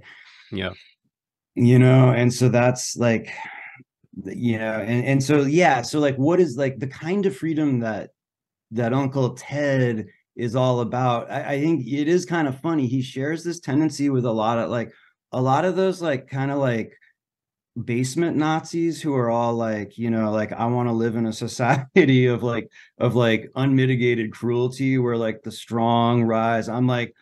Yeah. You know and so that's like you know and and so yeah so like what is like the kind of freedom that that uncle ted is all about. I, I think it is kind of funny. He shares this tendency with a lot of like a lot of those like kind of like basement Nazis who are all like, you know, like I want to live in a society of like of like unmitigated cruelty where like the strong rise. I'm like,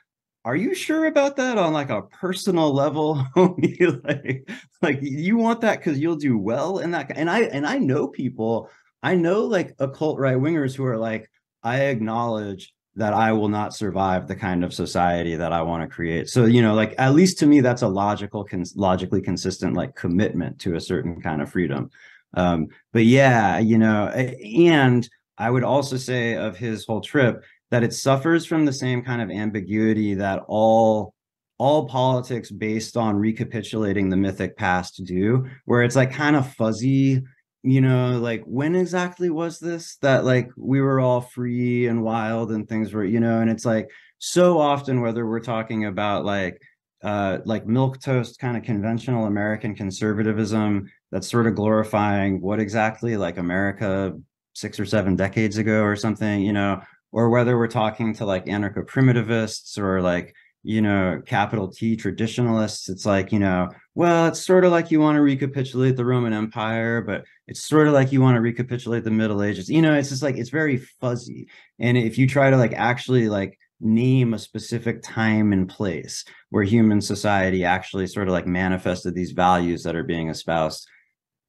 are you sure about that on like a personal level? like, like you want that because you'll do well in that. And I and I know people, I know like occult right wingers who are like, I acknowledge that I will not survive the kind of society that I want to create. So, you know, like at least to me, that's a logical, cons- logically consistent like commitment to a certain kind of freedom. Um, but yeah, you know, and I would also say of his whole trip that it suffers from the same kind of ambiguity that all all politics based on recapitulating the mythic past do, where it's like kind of fuzzy you know like when exactly was this that like we were all free and wild and things were you know and it's like so often whether we're talking about like uh like milk toast kind of conventional american conservatism that's sort of glorifying what exactly like america six or seven decades ago or something you know or whether we're talking to like anarcho primitivists or like you know, capital T traditionalists, it's like, you know, well, it's sort of like you want to recapitulate the Roman Empire, but it's sort of like you want to recapitulate the Middle Ages. You know, it's just like it's very fuzzy. And if you try to like actually like name a specific time and place where human society actually sort of like manifested these values that are being espoused,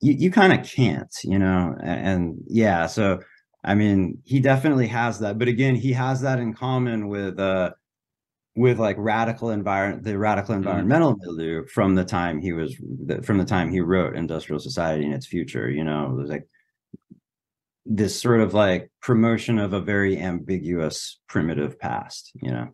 you, you kind of can't, you know, and, and yeah, so I mean, he definitely has that, but again, he has that in common with uh with like radical environment, the radical mm-hmm. environmental milieu from the time he was from the time he wrote Industrial Society and Its Future. You know, it was like this sort of like promotion of a very ambiguous primitive past. You know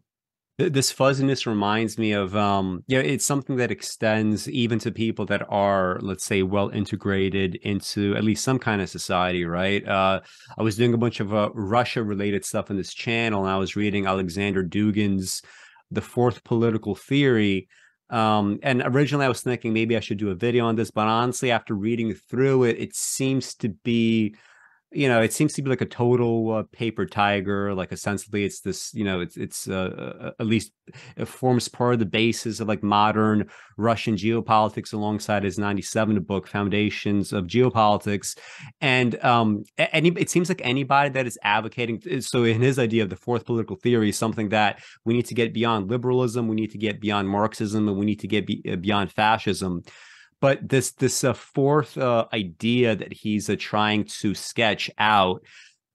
this fuzziness reminds me of um yeah it's something that extends even to people that are let's say well integrated into at least some kind of society right uh i was doing a bunch of uh, russia related stuff on this channel and i was reading alexander dugin's the fourth political theory. Um and originally i was thinking maybe i should do a video on this but honestly after reading through it it seems to be you know, it seems to be like a total uh, paper tiger. Like essentially, it's this. You know, it's it's uh, uh, at least it forms part of the basis of like modern Russian geopolitics, alongside his '97 book "Foundations of Geopolitics." And um, any it seems like anybody that is advocating. Uh, so, in his idea of the fourth political theory, is something that we need to get beyond liberalism, we need to get beyond Marxism, and we need to get be, uh, beyond fascism but this this uh, fourth uh, idea that he's uh, trying to sketch out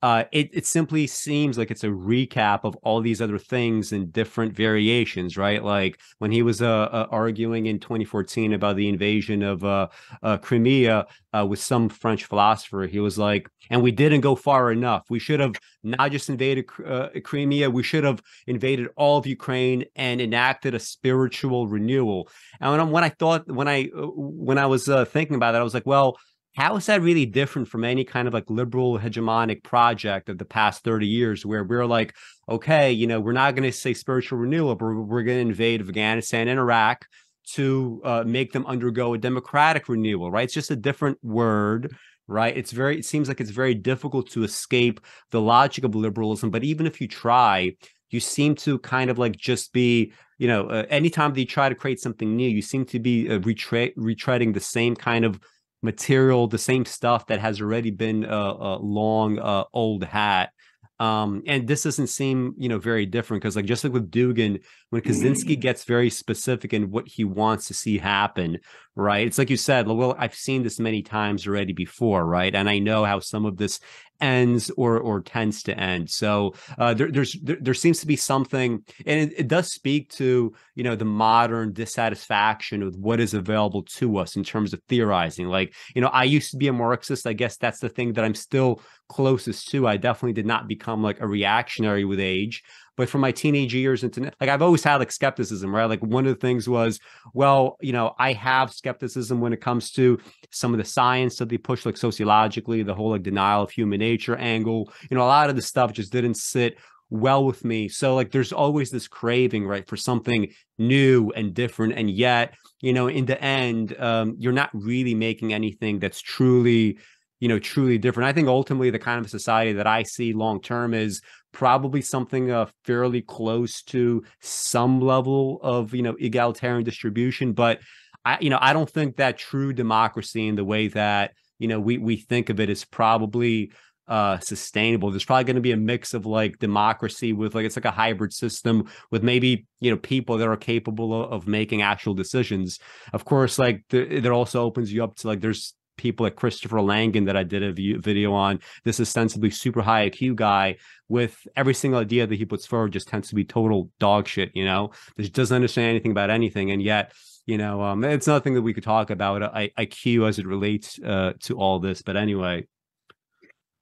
uh, it, it simply seems like it's a recap of all these other things in different variations, right? Like when he was uh, uh, arguing in 2014 about the invasion of uh, uh, Crimea uh, with some French philosopher, he was like, and we didn't go far enough. We should have not just invaded Crimea, we should have invaded all of Ukraine and enacted a spiritual renewal. And when, I, when I thought, when I, when I was thinking about that, I was like, well, how is that really different from any kind of like liberal hegemonic project of the past 30 years where we're like okay you know we're not going to say spiritual renewal but we're, going to invade afghanistan and iraq to uh, make them undergo a democratic renewal right? It's just a different word right? It's very it seems like it's very difficult to escape the logic of liberalism but even if you try you seem to kind of like just be you know uh, anytime that you try to create something new you seem to be uh, retre- retreading the same kind of material, the same stuff that has already been a, a long uh, old hat. Um, and this doesn't seem, you know, very different because, like, just like with Dugin, when Kaczynski gets very specific in what he wants to see happen, right? It's like you said, well, I've seen this many times already before, right? And I know how some of this ends or or tends to end. So uh, there, there's there, there, seems to be something, and it, it, does speak to you know the modern dissatisfaction with what is available to us in terms of theorizing. Like you know, I used to be a Marxist. I guess that's the thing that I'm still closest to. I definitely did not become like a reactionary with age but from my teenage years into like I've always had like skepticism, right? Like one of the things was, well, you know, I have skepticism when it comes to some of the science that they push, like sociologically, the whole like denial of human nature angle. You know, a lot of the stuff just didn't sit well with me. So like there's always this craving, right, for something new and different. And yet, you know, in the end, um, you're not really making anything that's truly you know truly different i think ultimately the kind of society that i see long term is probably something uh, fairly close to some level of you know egalitarian distribution but i you know i don't think that true democracy in the way that you know we we think of it is probably uh sustainable. There's probably going to be a mix of like democracy with like it's like a hybrid system with maybe you know people that are capable of, of making actual decisions. Of course like the, it also opens you up to like there's people like Christopher Langan that I did a video on. This ostensibly super high IQ guy with every single idea that he puts forward just tends to be total dog shit, you know, that doesn't understand anything about anything. And yet, you know, um, it's nothing that we could talk about uh, IQ as it relates uh, to all this. But anyway.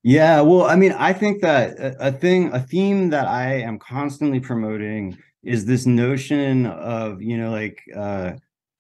Yeah, well, I mean, I think that a, a thing, a theme that I am constantly promoting is this notion of, you know, like uh,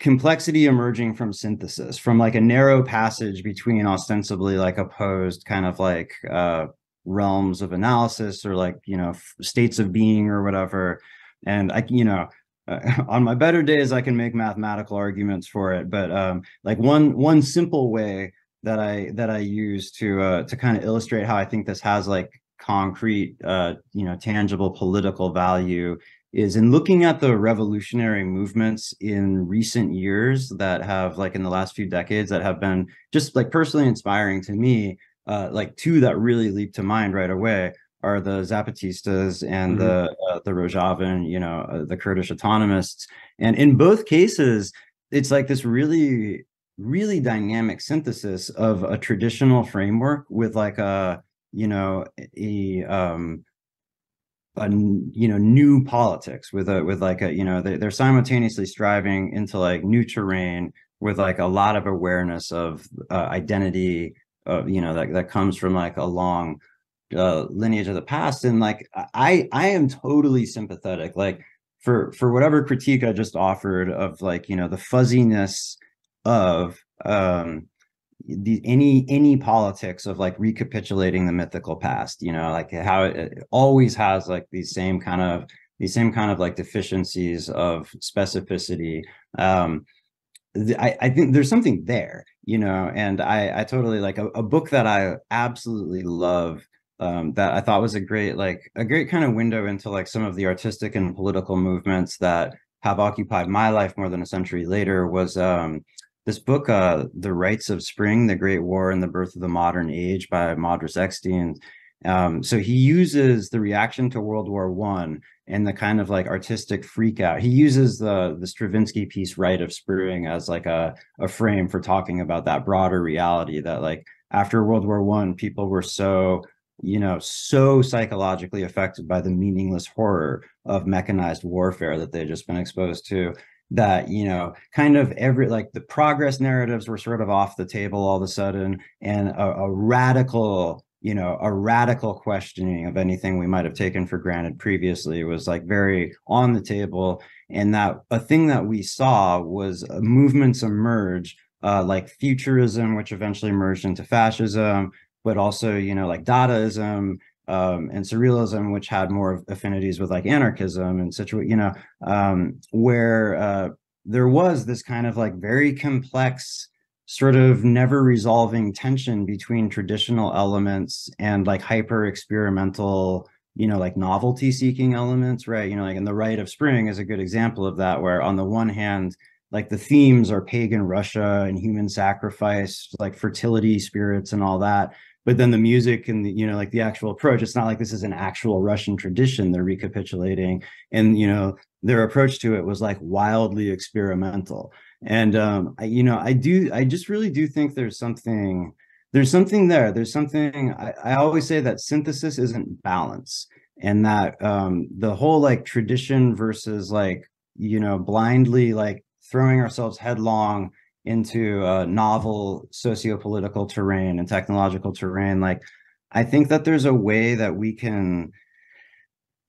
complexity emerging from synthesis from like a narrow passage between ostensibly like opposed kind of like uh realms of analysis or like you know f- states of being or whatever. And i you know uh, on my better days i can make mathematical arguments for it but um like one one simple way that i that i use to uh to kind of illustrate how i think this has like concrete uh you know tangible political value is in looking at the revolutionary movements in recent years that have like in the last few decades that have been just like personally inspiring to me uh, like two that really leap to mind right away are the Zapatistas and mm-hmm. the uh, the Rojava, you know, uh, the Kurdish autonomists. And in both cases, it's like this really really dynamic synthesis of a traditional framework with like a you know a um a you know new politics with a with like a you know they, they're simultaneously striving into like new terrain with like a lot of awareness of uh, identity uh, you know that that comes from like a long uh, lineage of the past. And like i i am totally sympathetic. Like for for whatever critique i just offered of like you know the fuzziness of um the any any politics of like recapitulating the mythical past you know like how it, it always has like these same kind of these same kind of like deficiencies of specificity. Um I, I think there's something there you know and i i totally like a, a book that i absolutely love um, that I thought was a great, like a great kind of window into like some of the artistic and political movements that have occupied my life more than a century later was um, this book, uh, The Rites of Spring, The Great War and the Birth of the Modern Age by Modris Ekstein. Um, so he uses the reaction to World War One and the kind of like artistic freak out. He uses the the Stravinsky piece Rite of Spring as like a, a frame for talking about that broader reality that like after World War One, people were so you know, so psychologically affected by the meaningless horror of mechanized warfare that they've just been exposed to that you know kind of every like the progress narratives were sort of off the table all of a sudden and a, a radical you know a radical questioning of anything we might have taken for granted previously was like very on the table. And that a thing that we saw was movements emerge uh, like futurism which eventually merged into fascism but also you know like Dadaism um, and surrealism, which had more affinities with like anarchism and such, you know, um, where uh, there was this kind of like very complex, sort of never resolving tension between traditional elements and like hyper experimental, you know, like novelty seeking elements, right? You know, like in the Rite of Spring is a good example of that, where on the one hand, like the themes are pagan Russia and human sacrifice, like fertility spirits and all that but then the music and the, you know like the actual approach it's not like this is an actual russian tradition they're recapitulating. And you know their approach to it was like wildly experimental. And um I, you know i do i just really do think there's something there's something there. There's something I, I always say that synthesis isn't balance. And that um the whole like tradition versus like you know blindly like throwing ourselves headlong into a novel socio-political terrain and technological terrain like i think that there's a way that we can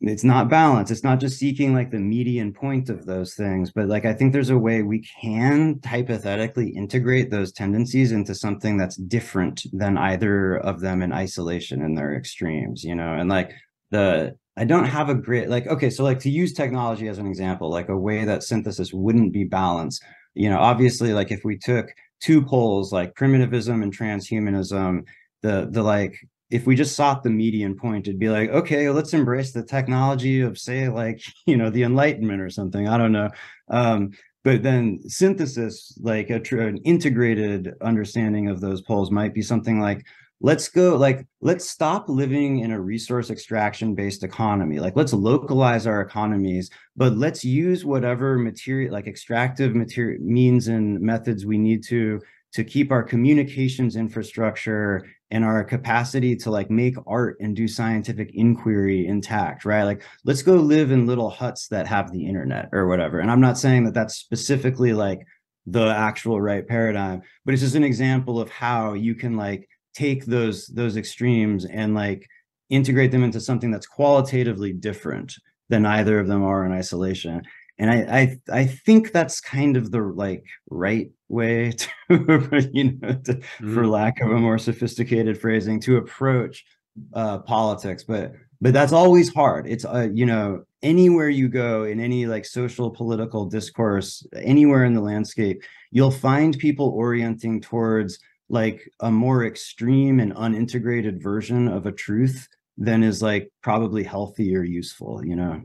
it's not balance it's not just seeking like the median point of those things but like i think there's a way we can hypothetically integrate those tendencies into something that's different than either of them in isolation in their extremes you know? And like the i don't have a great like okay so like to use technology as an example like a way that synthesis wouldn't be balanced you know obviously like if we took two poles like primitivism and transhumanism the the like if we just sought the median point it'd be like okay let's embrace the technology of say like you know the enlightenment or something. I don't know. Um but then synthesis like a an integrated understanding of those poles might be something like let's go like let's stop living in a resource extraction based economy. Like let's localize our economies but let's use whatever material like extractive material means and methods we need to to keep our communications infrastructure and our capacity to like make art and do scientific inquiry intact right? Like let's go live in little huts that have the internet or whatever. And i'm not saying that that's specifically like the actual right paradigm but it's just an example of how you can like take those those extremes and like integrate them into something that's qualitatively different than either of them are in isolation. And I, I I think that's kind of the like right way to you know to, mm. for lack of a more sophisticated phrasing to approach uh, politics. But but that's always hard. It's uh, you know anywhere you go in any like social political discourse anywhere in the landscape you'll find people orienting towards like a more extreme and unintegrated version of a truth than is like probably healthy or useful you know?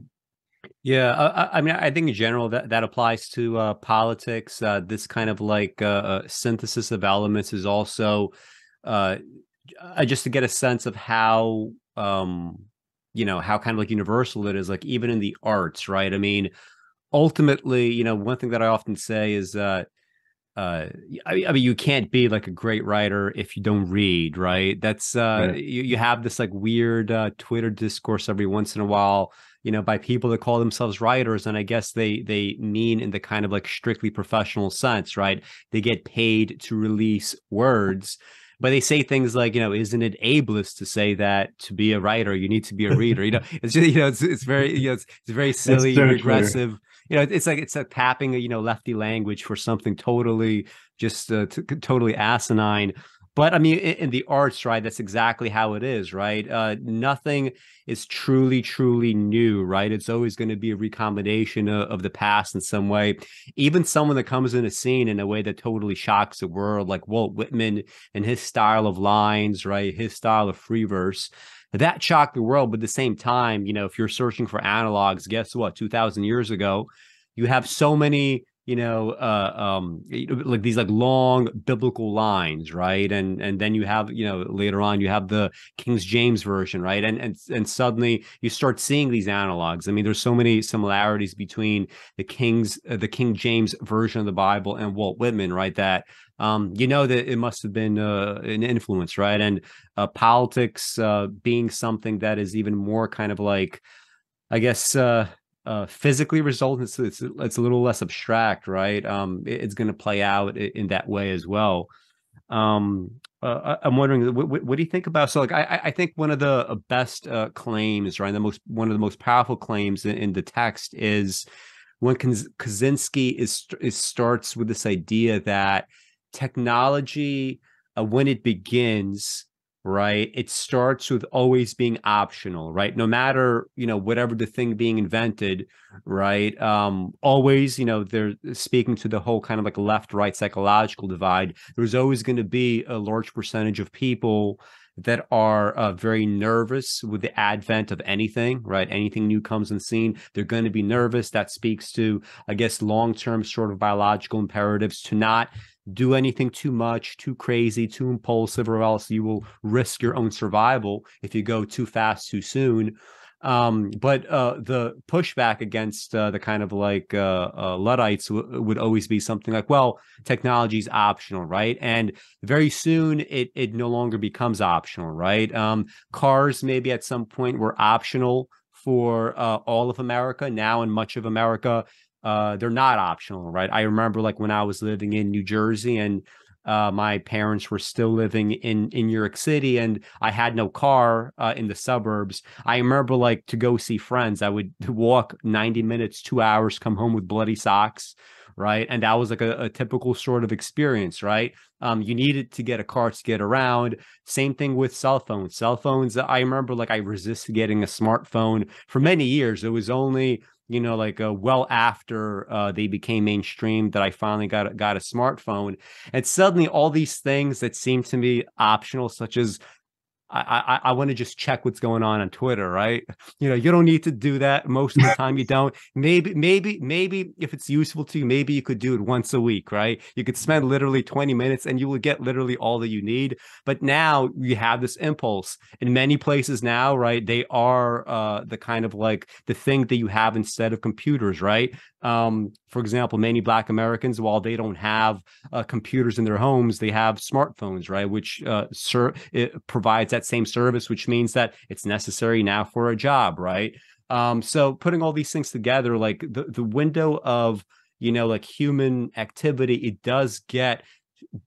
Yeah i, I mean i think in general that that applies to uh, politics uh, this kind of like uh, uh synthesis of elements is also uh, uh, just to get a sense of how um you know how kind of like universal it is like even in the arts right? I mean ultimately you know one thing that i often say is that uh I mean, I mean you can't be like a great writer if you don't read right that's uh right. You, you have this like weird uh twitter discourse every once in a while you know by people that call themselves writers and i guess they they mean in the kind of like strictly professional sense right they get paid to release words but they say things like, you know, isn't it ableist to say that to be a writer you need to be a reader? you know, it's just, you know, it's, it's very, you know, it's, it's very silly, so regressive. True. You know, it's like it's a tapping, you know, lefty language for something totally just uh, t- totally asinine. But I mean, in, in, the arts, right? That's exactly how it is, right? Uh, nothing is truly, truly new, right? It's always going to be a recombination of, of, the past in some way. Even someone that comes in a scene in a way that totally shocks the world, like Walt Whitman and his style of lines, right? His style of free verse. That shocked the world, but at the same time, you know, if you're searching for analogs, guess what? 2,000 years ago, you have so many you know, uh, um, like these like long biblical lines, right? And and then you have, you know, later on you have the King James version, right? And and and suddenly you start seeing these analogs. I mean, there's so many similarities between the King's uh, the King James version of the Bible and Walt Whitman, right? That um, you know that it must have been uh, an influence, right? And uh, politics uh, being something that is even more kind of like, I guess, uh, uh, physically result it's, it's, it's a little less abstract right? Um it, it's going to play out in, that way as well. Um uh, i'm wondering what, what, do you think about so like i i think one of the uh, best uh, claims right the most one of the most powerful claims in, in the text is when kaczynski is, is starts with this idea that technology uh, when it begins right it starts with always being optional right no matter you know whatever the thing being invented right um always you know they're speaking to the whole kind of like left right psychological divide there's always going to be a large percentage of people that are uh, very nervous with the advent of anything, right? Anything new comes on scene, they're going to be nervous. That speaks to, I guess, long term sort of biological imperatives to not do anything too much, too crazy, too impulsive, or else you will risk your own survival if you go too fast too soon. Um, but uh, the pushback against uh, the kind of like uh, uh Luddites w- would always be something like, well, technology is optional, right? And very soon it it no longer becomes optional, right? Um, cars maybe at some point were optional for uh, all of America. Now in much of America, uh, they're not optional, right? I remember like when I was living in New Jersey and uh, my parents were still living in in New York City, and I had no car uh, in the suburbs. I remember like to go see friends, I would walk ninety minutes, two hours, come home with bloody socks, right? And that was like a, a typical sort of experience, right? Um, you needed to get a car to get around. Same thing with cell phones. Cell phones, I remember like I resisted getting a smartphone for many years. It was only you know, like uh, well after uh, they became mainstream that I finally got got a smartphone, and suddenly all these things that seemed to me optional, such as I, I, I want to just check what's going on on Twitter, right? You know, you don't need to do that most of the time. You don't. Maybe, maybe, maybe if it's useful to you, maybe you could do it once a week, right? You could spend literally 20 minutes and you will get literally all that you need. But now you have this impulse in many places now, right? They are uh, the kind of like the thing that you have instead of computers, right? Um, for example, many Black Americans, while they don't have uh, computers in their homes, they have smartphones, right? Which uh, ser- provides that same service, which means that it's necessary now for a job, right? Um, so putting all these things together, like the, the window of, you know, like human activity, it does get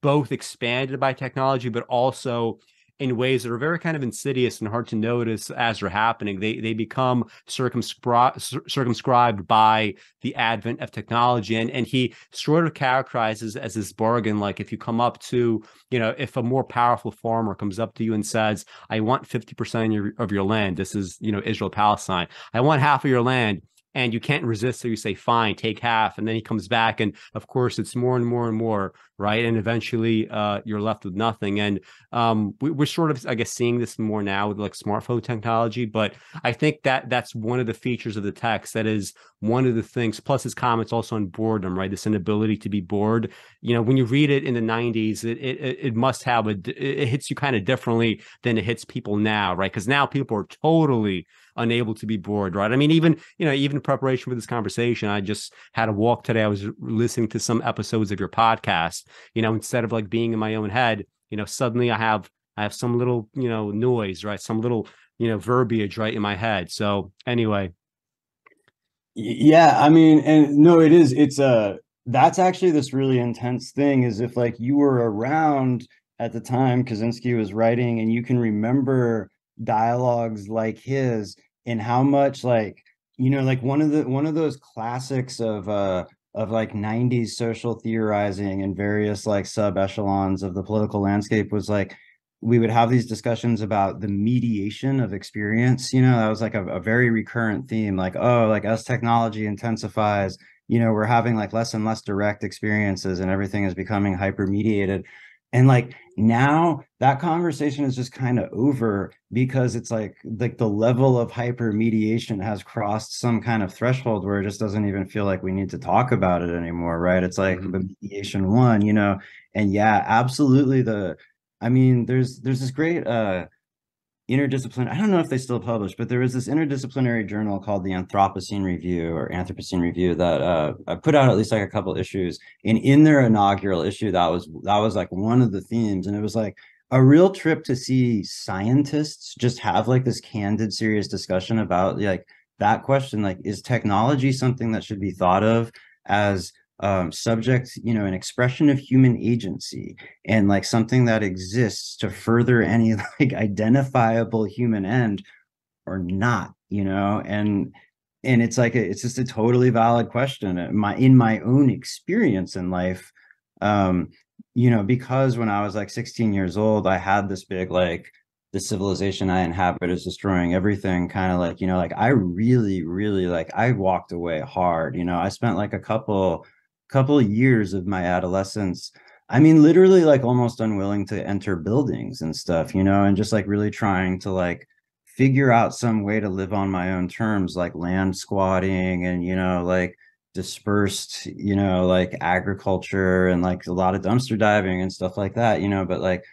both expanded by technology, but also in ways that are very kind of insidious and hard to notice as they're happening. They they become circumscribed circumscribed by the advent of technology, and and he sort of characterizes as this bargain. Like if you come up to you know if a more powerful farmer comes up to you and says, "I want fifty percent of your of your land. This is you know Israel Palestine. I want half of your land." And you can't resist so you say fine take half and then he comes back and of course it's more and more and more right and eventually uh, you're left with nothing and um, we, are sort of i guess seeing this more now with like smartphone technology but i think that that's one of the features of the text that is one of the things plus his comments also on boredom right this inability to be bored. You know when you read it in the 90s it it, it must have a it hits you kind of differently than it hits people now right because now people are totally unable to be bored, right? I mean, even you know, even in preparation for this conversation, I just had a walk today. I was listening to some episodes of your podcast. You know, instead of like being in my own head, you know, suddenly I have I have some little you know noise, right? Some little you know verbiage right in my head. So anyway, yeah, I mean, and no, it is. It's a that's actually this really intense thing. Is if like you were around at the time Kaczynski was writing, and you can remember dialogues like his and how much like you know like one of the one of those classics of uh of like 90s social theorizing and various like sub echelons of the political landscape was like we would have these discussions about the mediation of experience you know? That was like a, a very recurrent theme like oh like as technology intensifies you know we're having like less and less direct experiences and everything is becoming hyper mediated and like now that conversation is just kind of over because it's like like the level of hyper mediation has crossed some kind of threshold where it just doesn't even feel like we need to talk about it anymore right it's like mm-hmm. the mediation one you know and yeah absolutely the I mean, there's there's this great uh, interdisciplinary. I don't know if they still publish, but there was this interdisciplinary journal called the Anthropocene Review or Anthropocene Review that uh, I put out at least like a couple issues. And in their inaugural issue, that was that was like one of the themes, and it was like a real trip to see scientists just have like this candid, serious discussion about like that question: like, is technology something that should be thought of as um, subject, you know, an expression of human agency and like something that exists to further any like identifiable human end or not, you know, and and it's like a, it's just a totally valid question. My in my own experience in life, um, you know, because when I was like 16 years old, I had this big like the civilization I inhabit is destroying everything. Kind of like, you know, like I really, really like I walked away hard. You know, I spent like a couple couple of years of my adolescence i mean literally like almost unwilling to enter buildings and stuff you know and just like really trying to like figure out some way to live on my own terms like land squatting and you know like dispersed you know like agriculture and like a lot of dumpster diving and stuff like that you know but like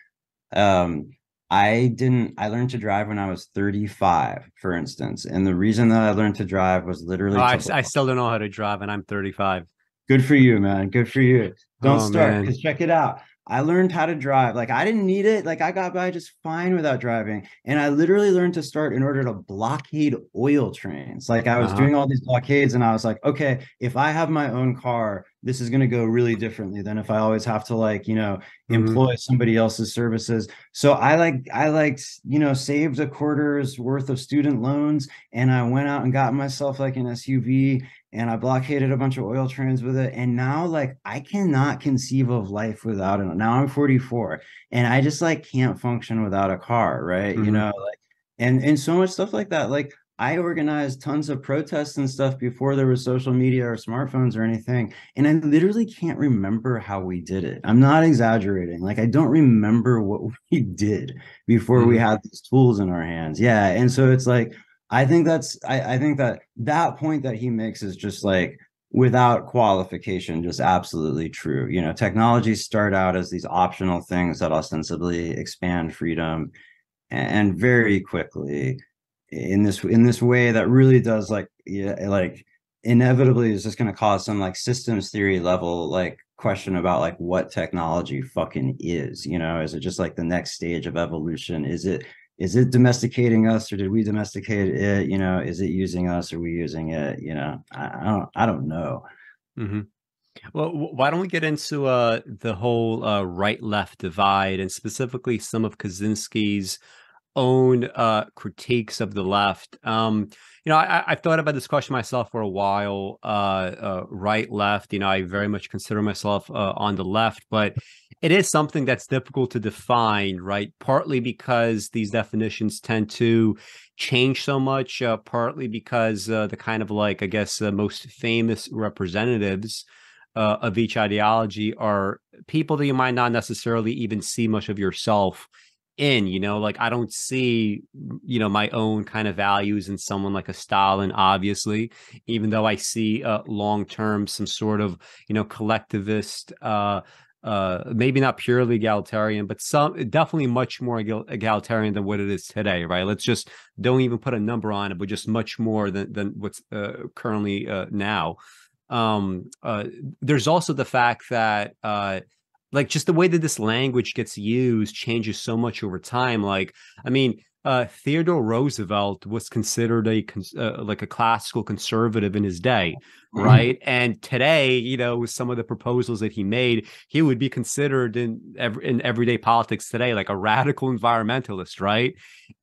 um I didn't I learned to drive when I was 35 for instance and the reason that I learned to drive was literally oh, I, I still don't know how to drive and I'm 35 Good for you, man. Good for you. Don't oh, start because check it out. I learned how to drive. Like I didn't need it. Like I got by just fine without driving. And I literally learned to start in order to blockade oil trains. Like I was uh-huh. doing all these blockades and I was like, okay, if I have my own car, this is going to go really differently than if I always have to like, you know, mm-hmm. employ somebody else's services. So I like I like, you know, saved a quarter's worth of student loans and I went out and got myself like an SUV and I blockaded a bunch of oil trains with it. And now, like, I cannot conceive of life without it. Now I'm 44 and I just like can't function without a car, right? Mm-hmm. You know, like, and and so much stuff like that. Like, I organized tons of protests and stuff before there was social media or smartphones or anything. And I literally can't remember how we did it. I'm not exaggerating. Like, I don't remember what we did before mm-hmm. we had these tools in our hands. Yeah. And so it's like, I think that's I, I think that that point that he makes is just like without qualification, just absolutely true. You know, technologies start out as these optional things that ostensibly expand freedom, and very quickly in this in this way that really does like yeah like inevitably is just going to cause some like systems theory level like question about like what technology fucking is you know is it just like the next stage of evolution is it is it domesticating us or did we domesticate it? You know is it using us or we using it? You know i, I don't i don't know. Mm-hmm. well why don't we get into uh the whole uh right left divide and specifically some of kaczynski's own uh critiques of the left? Um you know i i thought about this question myself for a while uh, uh right left you know i very much consider myself uh, on the left but it is something that's difficult to define, right? Partly because these definitions tend to change so much, uh, partly because uh, the kind of like, I guess, the most famous representatives uh, of each ideology are people that you might not necessarily even see much of yourself in you know like i don't see you know my own kind of values in someone like a stalin obviously even though i see uh long term some sort of you know collectivist uh uh, maybe not purely egalitarian, but some definitely much more egalitarian than what it is today, right? Let's just don't even put a number on it, but just much more than than what's uh, currently uh, now. Um, uh, there's also the fact that uh, like just the way that this language gets used changes so much over time. Like, I mean, uh, Theodore Roosevelt was considered a uh, like a classical conservative in his day, mm-hmm. right? And today, you know, with some of the proposals that he made, he would be considered in every, in everyday politics today like a radical environmentalist, right?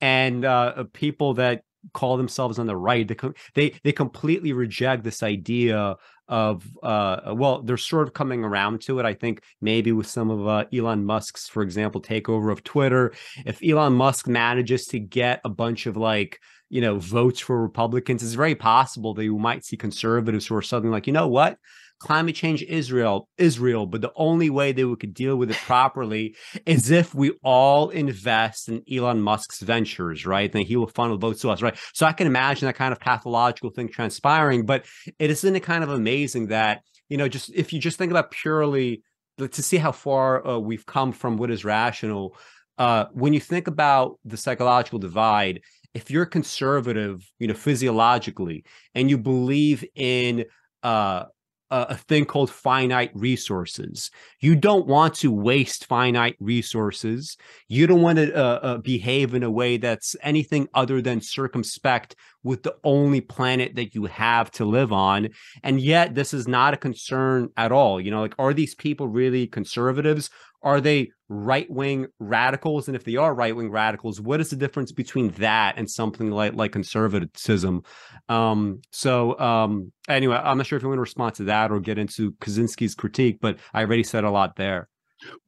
And uh, people that call themselves on the right, they they they completely reject this idea of uh well they're sort of coming around to it i think maybe with some of uh, elon musk's for example takeover of twitter. If elon musk manages to get a bunch of like you know votes for republicans it's very possible that you might see conservatives who are suddenly like you know what climate change Israel, Israel, but the only way that we could deal with it properly is if we all invest in Elon Musk's ventures, right? Then he will funnel votes to us, right? So I can imagine that kind of pathological thing transpiring, but it isn't kind of amazing that, you know, just if you just think about purely to see how far uh, we've come from what is rational, uh, when you think about the psychological divide, if you're conservative, you know, physiologically, and you believe in uh, a, thing called finite resources. You don't want to waste finite resources. You don't want to uh, uh, behave in a way that's anything other than circumspect with the only planet that you have to live on. And yet, this is not a concern at all. You know, like, are these people really conservatives? Are they right wing radicals? And if they are right wing radicals, what is the difference between that and something like like conservatism? Um, so um, anyway, I'm not sure if you want to respond to that or get into Kaczynski's critique, but I already said a lot there.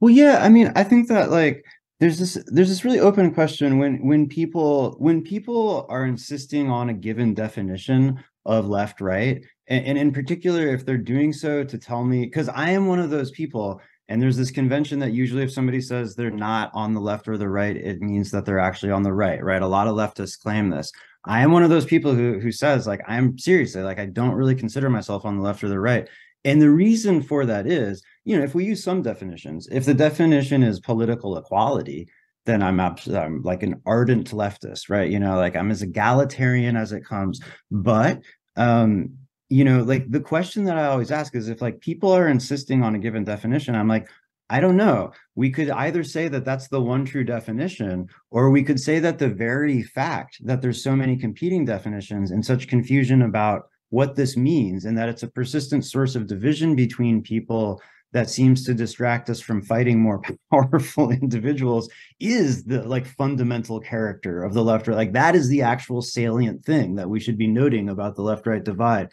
Well, yeah, I mean, I think that like there's this there's this really open question when when people when people are insisting on a given definition of left right and, and in particular if they're doing so to tell me because i am one of those people and there's this convention that usually if somebody says they're not on the left or the right, it means that they're actually on the right, right? A lot of leftists claim this. I am one of those people who who says like I'm seriously like I don't really consider myself on the left or the right. And the reason for that is, you know, if we use some definitions, if the definition is political equality, then I'm, I'm like an ardent leftist, right? You know, like I'm as egalitarian as it comes. But um, you know, like the question that I always ask is if like people are insisting on a given definition, I'm like, I don't know. We could either say that that's the one true definition, or we could say that the very fact that there's so many competing definitions and such confusion about what this means, and that it's a persistent source of division between people that seems to distract us from fighting more powerful individuals is the like fundamental character of the left right. Like that is the actual salient thing that we should be noting about the left right divide.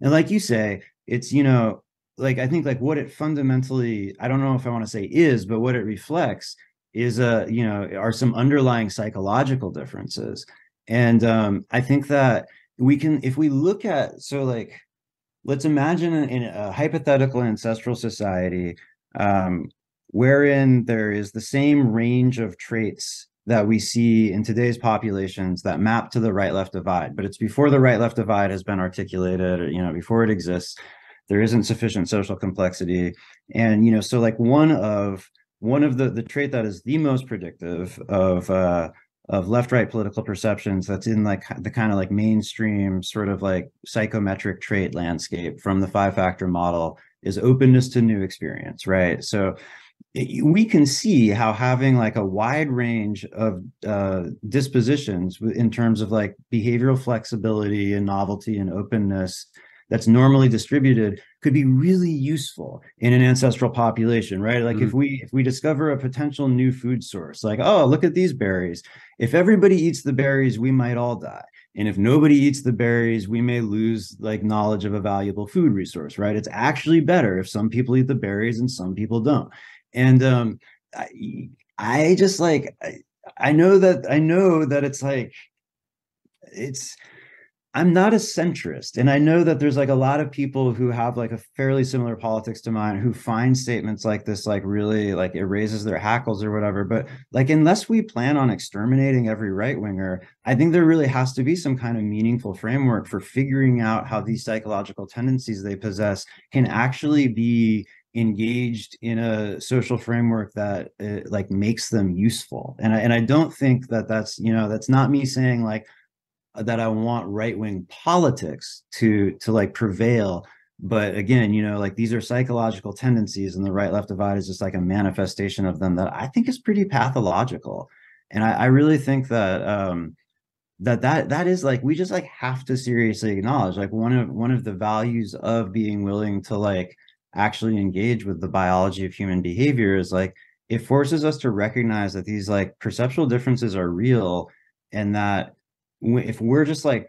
And like you say, it's, you know, like I think like what it fundamentally, I don't know if I want to say is, but what it reflects is a, uh, you know, are some underlying psychological differences. And um, I think that we can, if we look at, so like, let's imagine in a hypothetical ancestral society um, wherein there is the same range of traits that we see in today's populations that map to the right left divide but it's before the right left divide has been articulated or, you know before it exists there isn't sufficient social complexity. And you know so like one of one of the the trait that is the most predictive of uh of left right political perceptions that's in like the kind of like mainstream sort of like psychometric trait landscape from the five factor model is openness to new experience right? So we can see how having like a wide range of uh, dispositions in terms of like behavioral flexibility and novelty and openness that's normally distributed could be really useful in an ancestral population right? Like mm-hmm. if we if we discover a potential new food source like oh look at these berries. If everybody eats the berries we might all die. And if nobody eats the berries we may lose like knowledge of a valuable food resource right? It's actually better if some people eat the berries and some people don't and um i, I just like I, I know that i know that it's like it's I'm not a centrist. And I know that there's like a lot of people who have like a fairly similar politics to mine who find statements like this like really like it raises their hackles or whatever. But like unless we plan on exterminating every right winger, I think there really has to be some kind of meaningful framework for figuring out how these psychological tendencies they possess can actually be engaged in a social framework that uh, like makes them useful. And I, and I don't think that that's you know that's not me saying like that I want right wing politics to to like prevail. But again you know like these are psychological tendencies and the right left divide is just like a manifestation of them that I think is pretty pathological. And I, I really think that um that that that is like we just like have to seriously acknowledge like one of one of the values of being willing to like actually engage with the biology of human behavior is like it forces us to recognize that these like perceptual differences are real and that if we're just like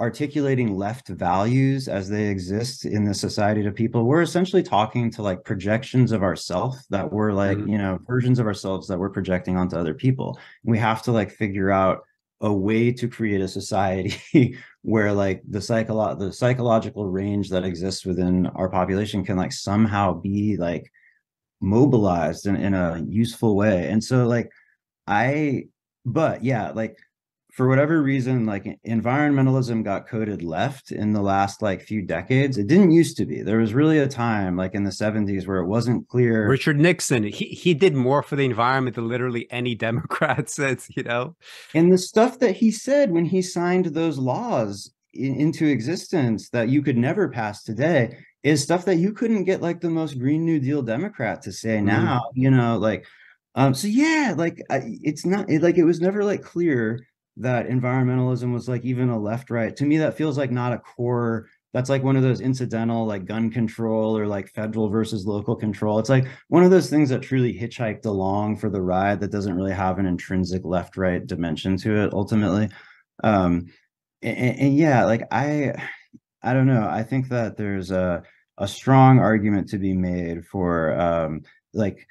articulating left values as they exist in the society to people we're essentially talking to like projections of ourself that we're like mm-hmm. you know versions of ourselves that we're projecting onto other people we have to like figure out a way to create a society where like the psycholo- the psychological range that exists within our population can like somehow be like mobilized in, in a useful way. And so like i but yeah like for whatever reason, like environmentalism got coded left in the last like few decades. It didn't used to be. There was really a time like in the 70s where it wasn't clear. Richard Nixon, he, he did more for the environment than literally any Democrat says, you know? And the stuff that he said when he signed those laws in, into existence that you could never pass today is stuff that you couldn't get like the most Green New Deal Democrat to say mm. now, you know, like, um, so yeah, like it's not it, like it was never like clear that environmentalism was like even a left right. To me that feels like not a core that's like one of those incidental like gun control or like federal versus local control. It's like one of those things that truly hitchhiked along for the ride that doesn't really have an intrinsic left right dimension to it ultimately. Um and, and yeah like i i don't know. I think that there's a a strong argument to be made for um like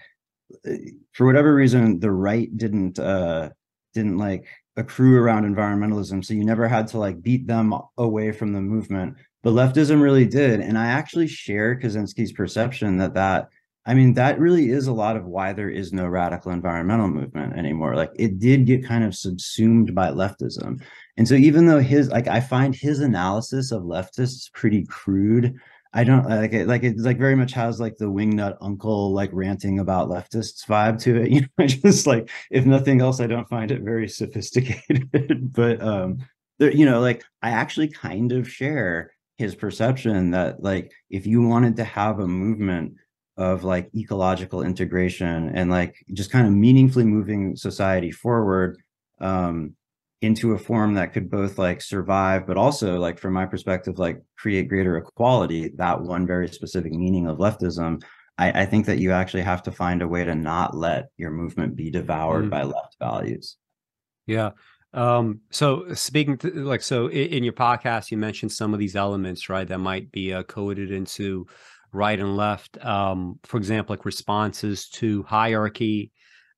for whatever reason the right didn't uh didn't like accrue around environmentalism so you never had to like beat them away from the movement. But leftism really did and i actually share kaczynski's perception that that i mean that really is a lot of why there is no radical environmental movement anymore. Like it did get kind of subsumed by leftism. And so even though his like i find his analysis of leftists pretty crude I don't like it. Like it's like very much has like the wingnut uncle like ranting about leftists vibe to it. You know, I just like if nothing else, I don't find it very sophisticated. but um, there, you know, like I actually kind of share his perception that like if you wanted to have a movement of like ecological integration and like just kind of meaningfully moving society forward, um, into a form that could both like survive but also like from my perspective like create greater equality that one very specific meaning of leftism I, I think that you actually have to find a way to not let your movement be devoured mm. by left values. Yeah. Um so speaking to like so in, in, your podcast you mentioned some of these elements right that might be uh, coded into right and left. Um for example like responses to hierarchy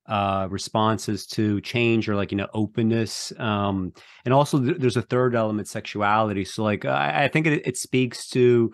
uh, responses to change or like you know openness um and also th- there's a third element sexuality. So like i, I think it, it speaks to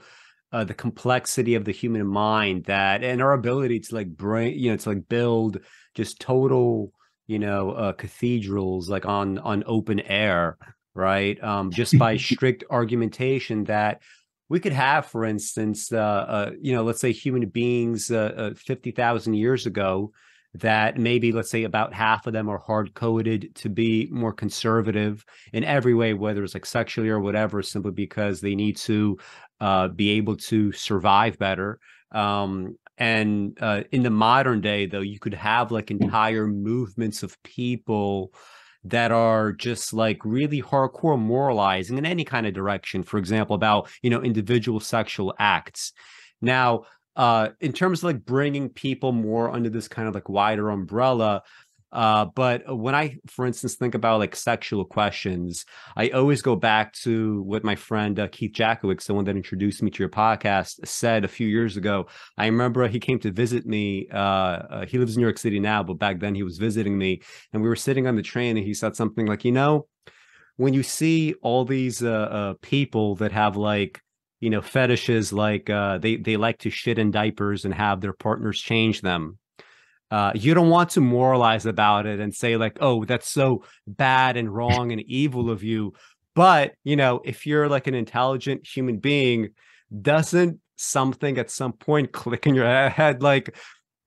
uh, the complexity of the human mind that and our ability to like bring you know to like build just total you know uh, cathedrals like on on open air right? Um just by strict argumentation that we could have for instance uh, uh you know let's say human beings uh, uh 50,000 years ago that maybe let's say about half of them are hard coded to be more conservative in every way whether it's like sexually or whatever simply because they need to uh, be able to survive better. Um, and uh, in the modern day though you could have like entire movements of people that are just like really hardcore moralizing in any kind of direction for example about you know individual sexual acts. Now uh, in terms of like bringing people more under this kind of like wider umbrella. Uh, but when I, for instance, think about like sexual questions, I always go back to what my friend uh, Keith the one that introduced me to your podcast, said a few years ago. I remember he came to visit me. Uh, uh, he lives in New York City now, but back then he was visiting me, and we were sitting on the train, and he said something like, "You know, when you see all these uh, uh, people that have like you know fetishes like uh, they they like to shit in diapers and have their partners change them. Uh, you don't want to moralize about it and say like oh that's so bad and wrong and evil of you. But you know if you're like an intelligent human being doesn't something at some point click in your head like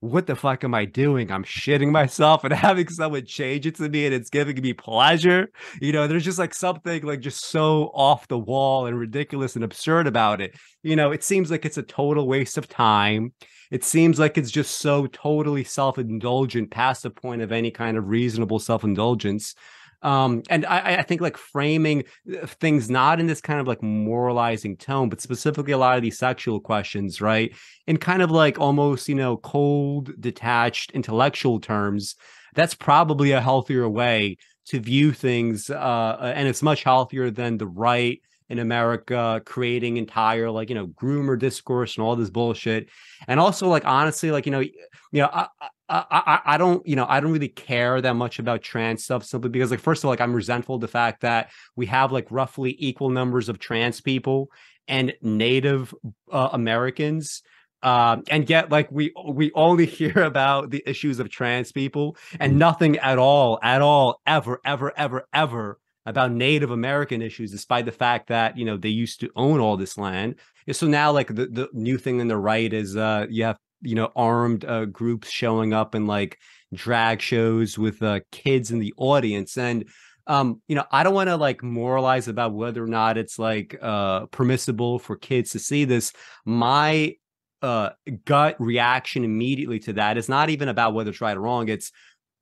what the fuck am I doing? I'm shitting myself and having someone change it to me and it's giving me pleasure. You know, there's just like something like just so off the wall and ridiculous and absurd about it. You know, it seems like it's a total waste of time. It seems like it's just so totally self indulgent past the point of any kind of reasonable self indulgence. Um, and I, I think like framing uh, things not in this kind of like moralizing tone, but specifically a lot of these sexual questions, right? In kind of like almost, you know, cold, detached, intellectual terms, that's probably a healthier way to view things. Uh, and it's much healthier than the right in America creating entire like you know groomer discourse and all this bullshit. And also like honestly, like you know, you know, I, I, I, I don't, you know, I don't really care that much about trans stuff simply because, like, first of all, like, I'm resentful of the fact that we have like roughly equal numbers of trans people and Native uh, Americans. Um, and yet, like, we we only hear about the issues of trans people and nothing at all, at all, ever, ever, ever, ever about Native American issues, despite the fact that you know they used to own all this land. So now, like the, the new thing on the right is uh, you have you know armed uh, groups showing up in like drag shows with uh, kids in the audience. And um you know i don't want to like moralize about whether or not it's like uh permissible for kids to see this. My uh gut reaction immediately to that is not even about whether it's right or wrong. It's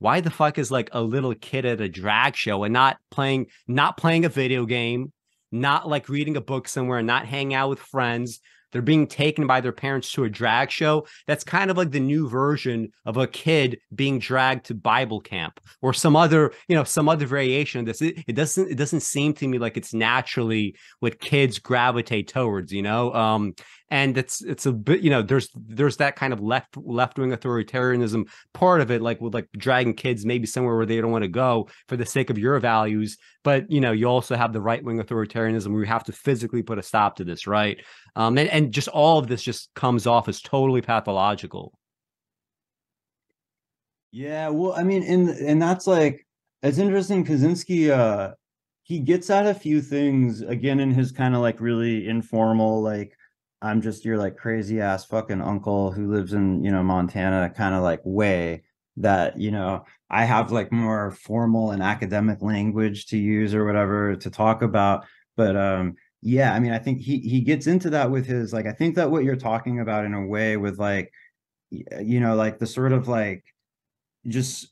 why the fuck is like a little kid at a drag show and not playing not playing a video game not like reading a book somewhere not hanging out with friends they're being taken by their parents to a drag show. That's kind of like the new version of a kid being dragged to Bible camp or some other, you know, some other variation of this. It, it doesn't it doesn't seem to me like it's naturally what kids gravitate towards, you know. Um, and it's it's a bit you know there's there's that kind of left left wing authoritarianism part of it like with like dragging kids maybe somewhere where they don't want to go for the sake of your values but you know you also have the right wing authoritarianism where you have to physically put a stop to this right um and, and just all of this just comes off as totally pathological yeah well i mean and and that's like it's interesting kaczynski uh he gets at a few things again in his kind of like really informal like I'm just your like crazy ass fucking uncle who lives in, you know, Montana kind of like way that, you know, I have like more formal and academic language to use or whatever to talk about. But um yeah, I mean, I think he he gets into that with his like I think that what you're talking about in a way with like you know, like the sort of like just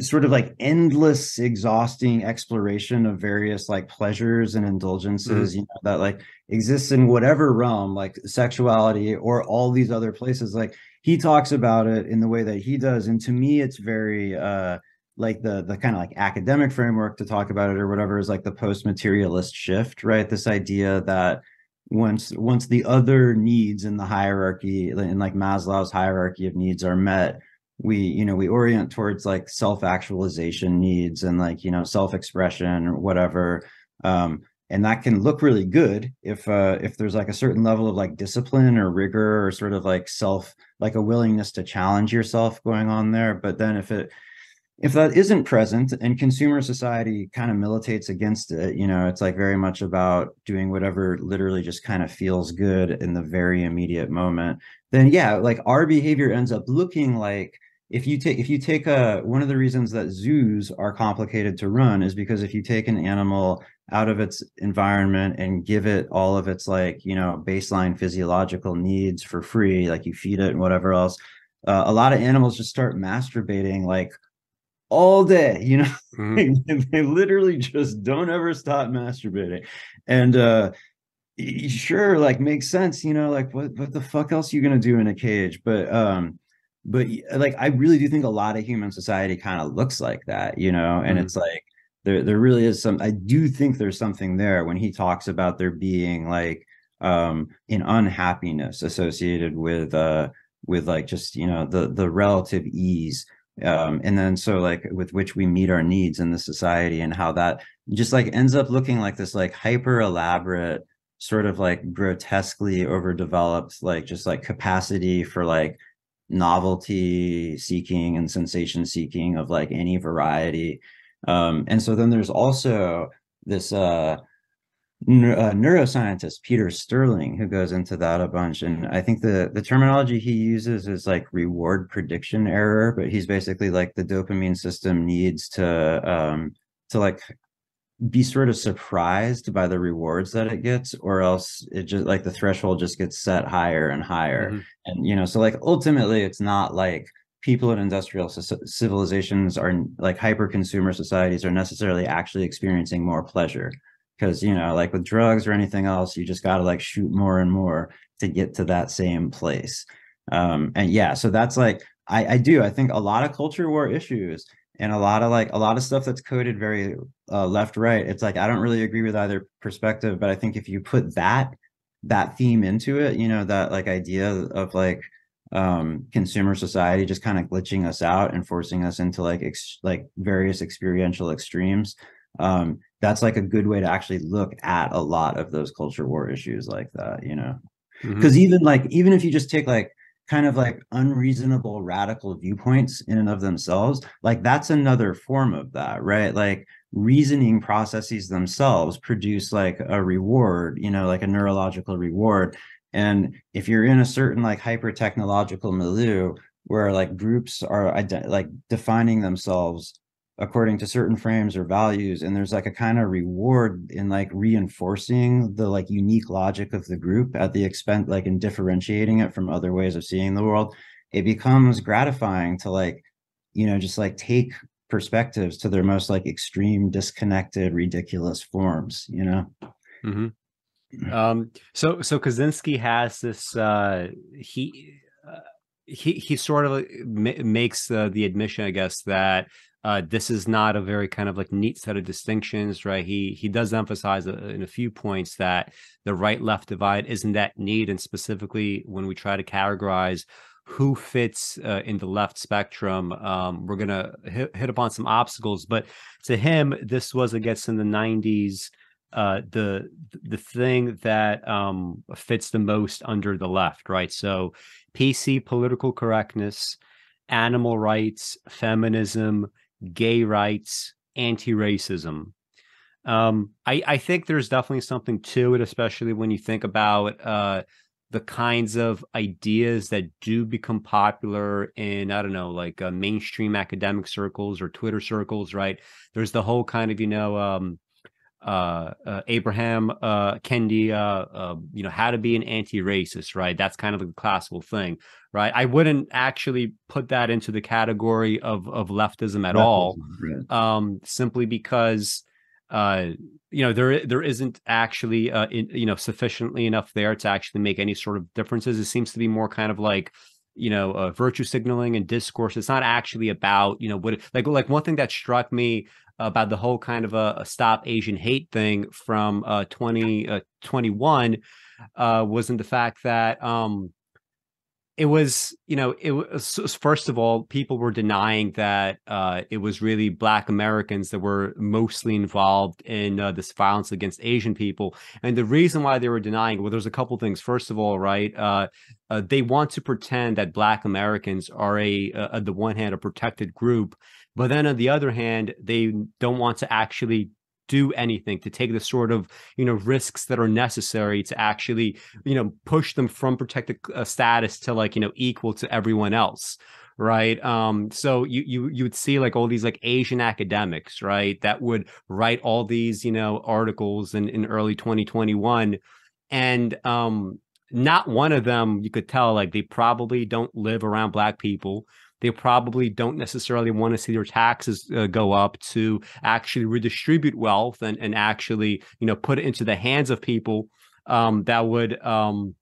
sort of like endless exhausting exploration of various like pleasures and indulgences mm-hmm. you know that like exists in whatever realm like sexuality or all these other places like he talks about it in the way that he does and to me it's very uh like the the kind of like academic framework to talk about it or whatever is like the post materialist shift right? This idea that once once the other needs in the hierarchy in like maslow's hierarchy of needs are met we you know we orient towards like self-actualization needs and like you know self-expression or whatever. Um and that can look really good if uh if there's like a certain level of like discipline or rigor or sort of like self like a willingness to challenge yourself going on there. But then if it if that isn't present and consumer society kind of militates against it you know it's like very much about doing whatever literally just kind of feels good in the very immediate moment then yeah like our behavior ends up looking like if you take if you take a one of the reasons that zoos are complicated to run is because if you take an animal out of its environment and give it all of its like you know baseline physiological needs for free like you feed it and whatever else uh, a lot of animals just start masturbating like all day you know mm-hmm. they literally just don't ever stop masturbating and uh sure like makes sense you know like what what the fuck else are you gonna do in a cage but um but like i really do think a lot of human society kind of looks like that you know and mm-hmm. it's like there there really is some i do think there's something there when he talks about there being like um an unhappiness associated with uh with like just you know the the relative ease um and then so like with which we meet our needs in the society and how that just like ends up looking like this like hyper elaborate sort of like grotesquely overdeveloped like just like capacity for like novelty seeking and sensation seeking of like any variety. Um and so then there's also this uh uh, neuroscientist Peter Sterling who goes into that a bunch, and I think the the terminology he uses is like reward prediction error, but he's basically like the dopamine system needs to um, to like be sort of surprised by the rewards that it gets or else it just like the threshold just gets set higher and higher. Mm-hmm. and you know so like ultimately it's not like people in industrial civilizations are like hyper consumer societies are necessarily actually experiencing more pleasure because you know like with drugs or anything else you just got to like shoot more and more to get to that same place. Um and yeah so that's like i i do i think a lot of culture war issues and a lot of like a lot of stuff that's coded very uh, left right it's like i don't really agree with either perspective but i think if you put that that theme into it you know that like idea of like um consumer society just kind of glitching us out and forcing us into like ex- like various experiential extremes um that's like a good way to actually look at a lot of those culture war issues like that you know? Because mm-hmm. even like even if you just take like kind of like unreasonable radical viewpoints in and of themselves like that's another form of that right? Like reasoning processes themselves produce like a reward you know like a neurological reward. And if you're in a certain like hyper technological milieu where like groups are like defining themselves according to certain frames or values and there's like a kind of reward in like reinforcing the like unique logic of the group at the expense like in differentiating it from other ways of seeing the world it becomes gratifying to like you know just like take perspectives to their most like extreme disconnected ridiculous forms you know mm-hmm. um so so kaczynski has this uh he uh, he he sort of ma- makes uh, the admission i guess that uh, this is not a very kind of like neat set of distinctions, right? He he does emphasize uh, in a few points that the right left divide isn't that neat, and specifically when we try to categorize who fits uh, in the left spectrum, um, we're gonna hit, hit upon some obstacles. But to him, this was, I guess, in the '90s, uh, the the thing that um, fits the most under the left, right? So, PC political correctness, animal rights, feminism gay rights, anti-racism. Um, I, I think there's definitely something to it, especially when you think about uh, the kinds of ideas that do become popular in I don't know, like uh, mainstream academic circles or Twitter circles, right? There's the whole kind of you know um, uh, uh, Abraham uh, Kendi, uh, uh, you know, how to be an anti-racist, right? That's kind of a classical thing, right? I wouldn't actually put that into the category of of leftism at leftism, all, right. um, simply because uh, you know there there isn't actually uh, in, you know sufficiently enough there to actually make any sort of differences. It seems to be more kind of like you know uh, virtue signaling and discourse it's not actually about you know what like like one thing that struck me about the whole kind of a, a stop Asian hate thing from uh, 2021 uh, uh, wasn't the fact that um, it was, you know, it was first of all, people were denying that uh, it was really Black Americans that were mostly involved in uh, this violence against Asian people. And the reason why they were denying, well, there's a couple things. First of all, right, uh, uh they want to pretend that Black Americans are a, on the one hand, a protected group, but then on the other hand, they don't want to actually do anything to take the sort of you know risks that are necessary to actually you know push them from protected uh, status to like you know equal to everyone else right? Um so you you you would see like all these like asian academics right that would write all these you know articles in in early 2021 and um not one of them you could tell like they probably don't live around black people they probably don't necessarily want to see their taxes uh, go up to actually redistribute wealth and, and actually you know put it into the hands of people um, that would um,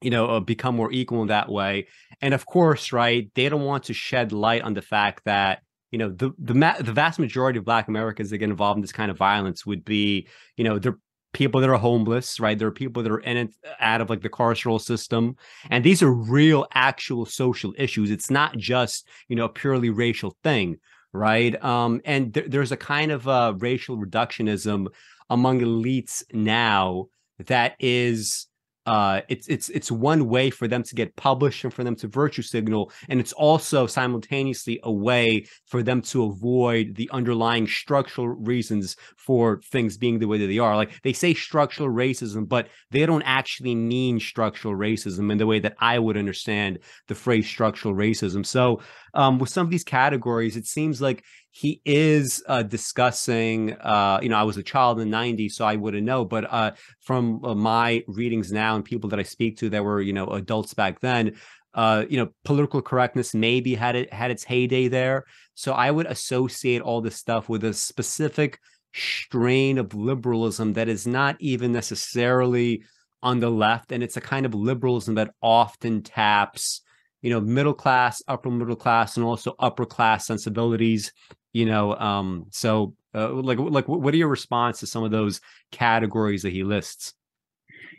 you know uh, become more equal in that way. And of course right they don't want to shed light on the fact that you know the the, ma- the vast majority of black americans that get involved in this kind of violence would be you know they're people that are homeless, right? There are people that are in it out of like the carceral system. And these are real, actual social issues. It's not just, you know, a purely racial thing, right? Um, and th- there's a kind of uh, racial reductionism among elites now that is uh, it's it's it's one way for them to get published and for them to virtue signal, and it's also simultaneously a way for them to avoid the underlying structural reasons for things being the way that they are. Like they say structural racism, but they don't actually mean structural racism in the way that I would understand the phrase structural racism. So um, with some of these categories, it seems like he is uh, discussing. Uh, you know, I was a child in the '90s, so I wouldn't know. But uh, from uh, my readings now and people that I speak to that were you know adults back then, uh, you know, political correctness maybe had it had its heyday there. So I would associate all this stuff with a specific strain of liberalism that is not even necessarily on the left, and it's a kind of liberalism that often taps you know middle class upper middle class and also upper class sensibilities you know um so uh, like like what are your response to some of those categories that he lists?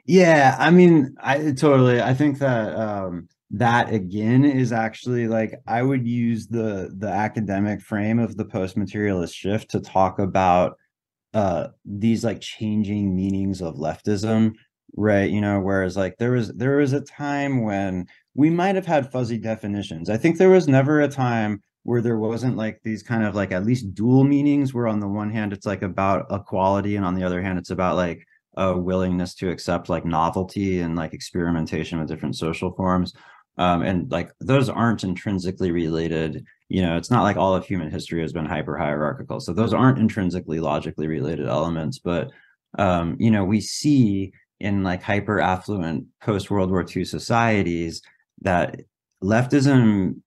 Yeah i mean i totally i think that um that again is actually like i would use the the academic frame of the post materialist shift to talk about uh these like changing meanings of leftism right? You know whereas like there was there was a time when we might have had fuzzy definitions. I think there was never a time where there wasn't like these kind of like at least dual meanings where on the one hand it's like about equality and on the other hand it's about like a willingness to accept like novelty and like experimentation with different social forms. Um, and like those aren't intrinsically related you know it's not like all of human history has been hyper hierarchical so those aren't intrinsically logically related elements but um, you know we see in like hyper affluent post world war ii societies that leftism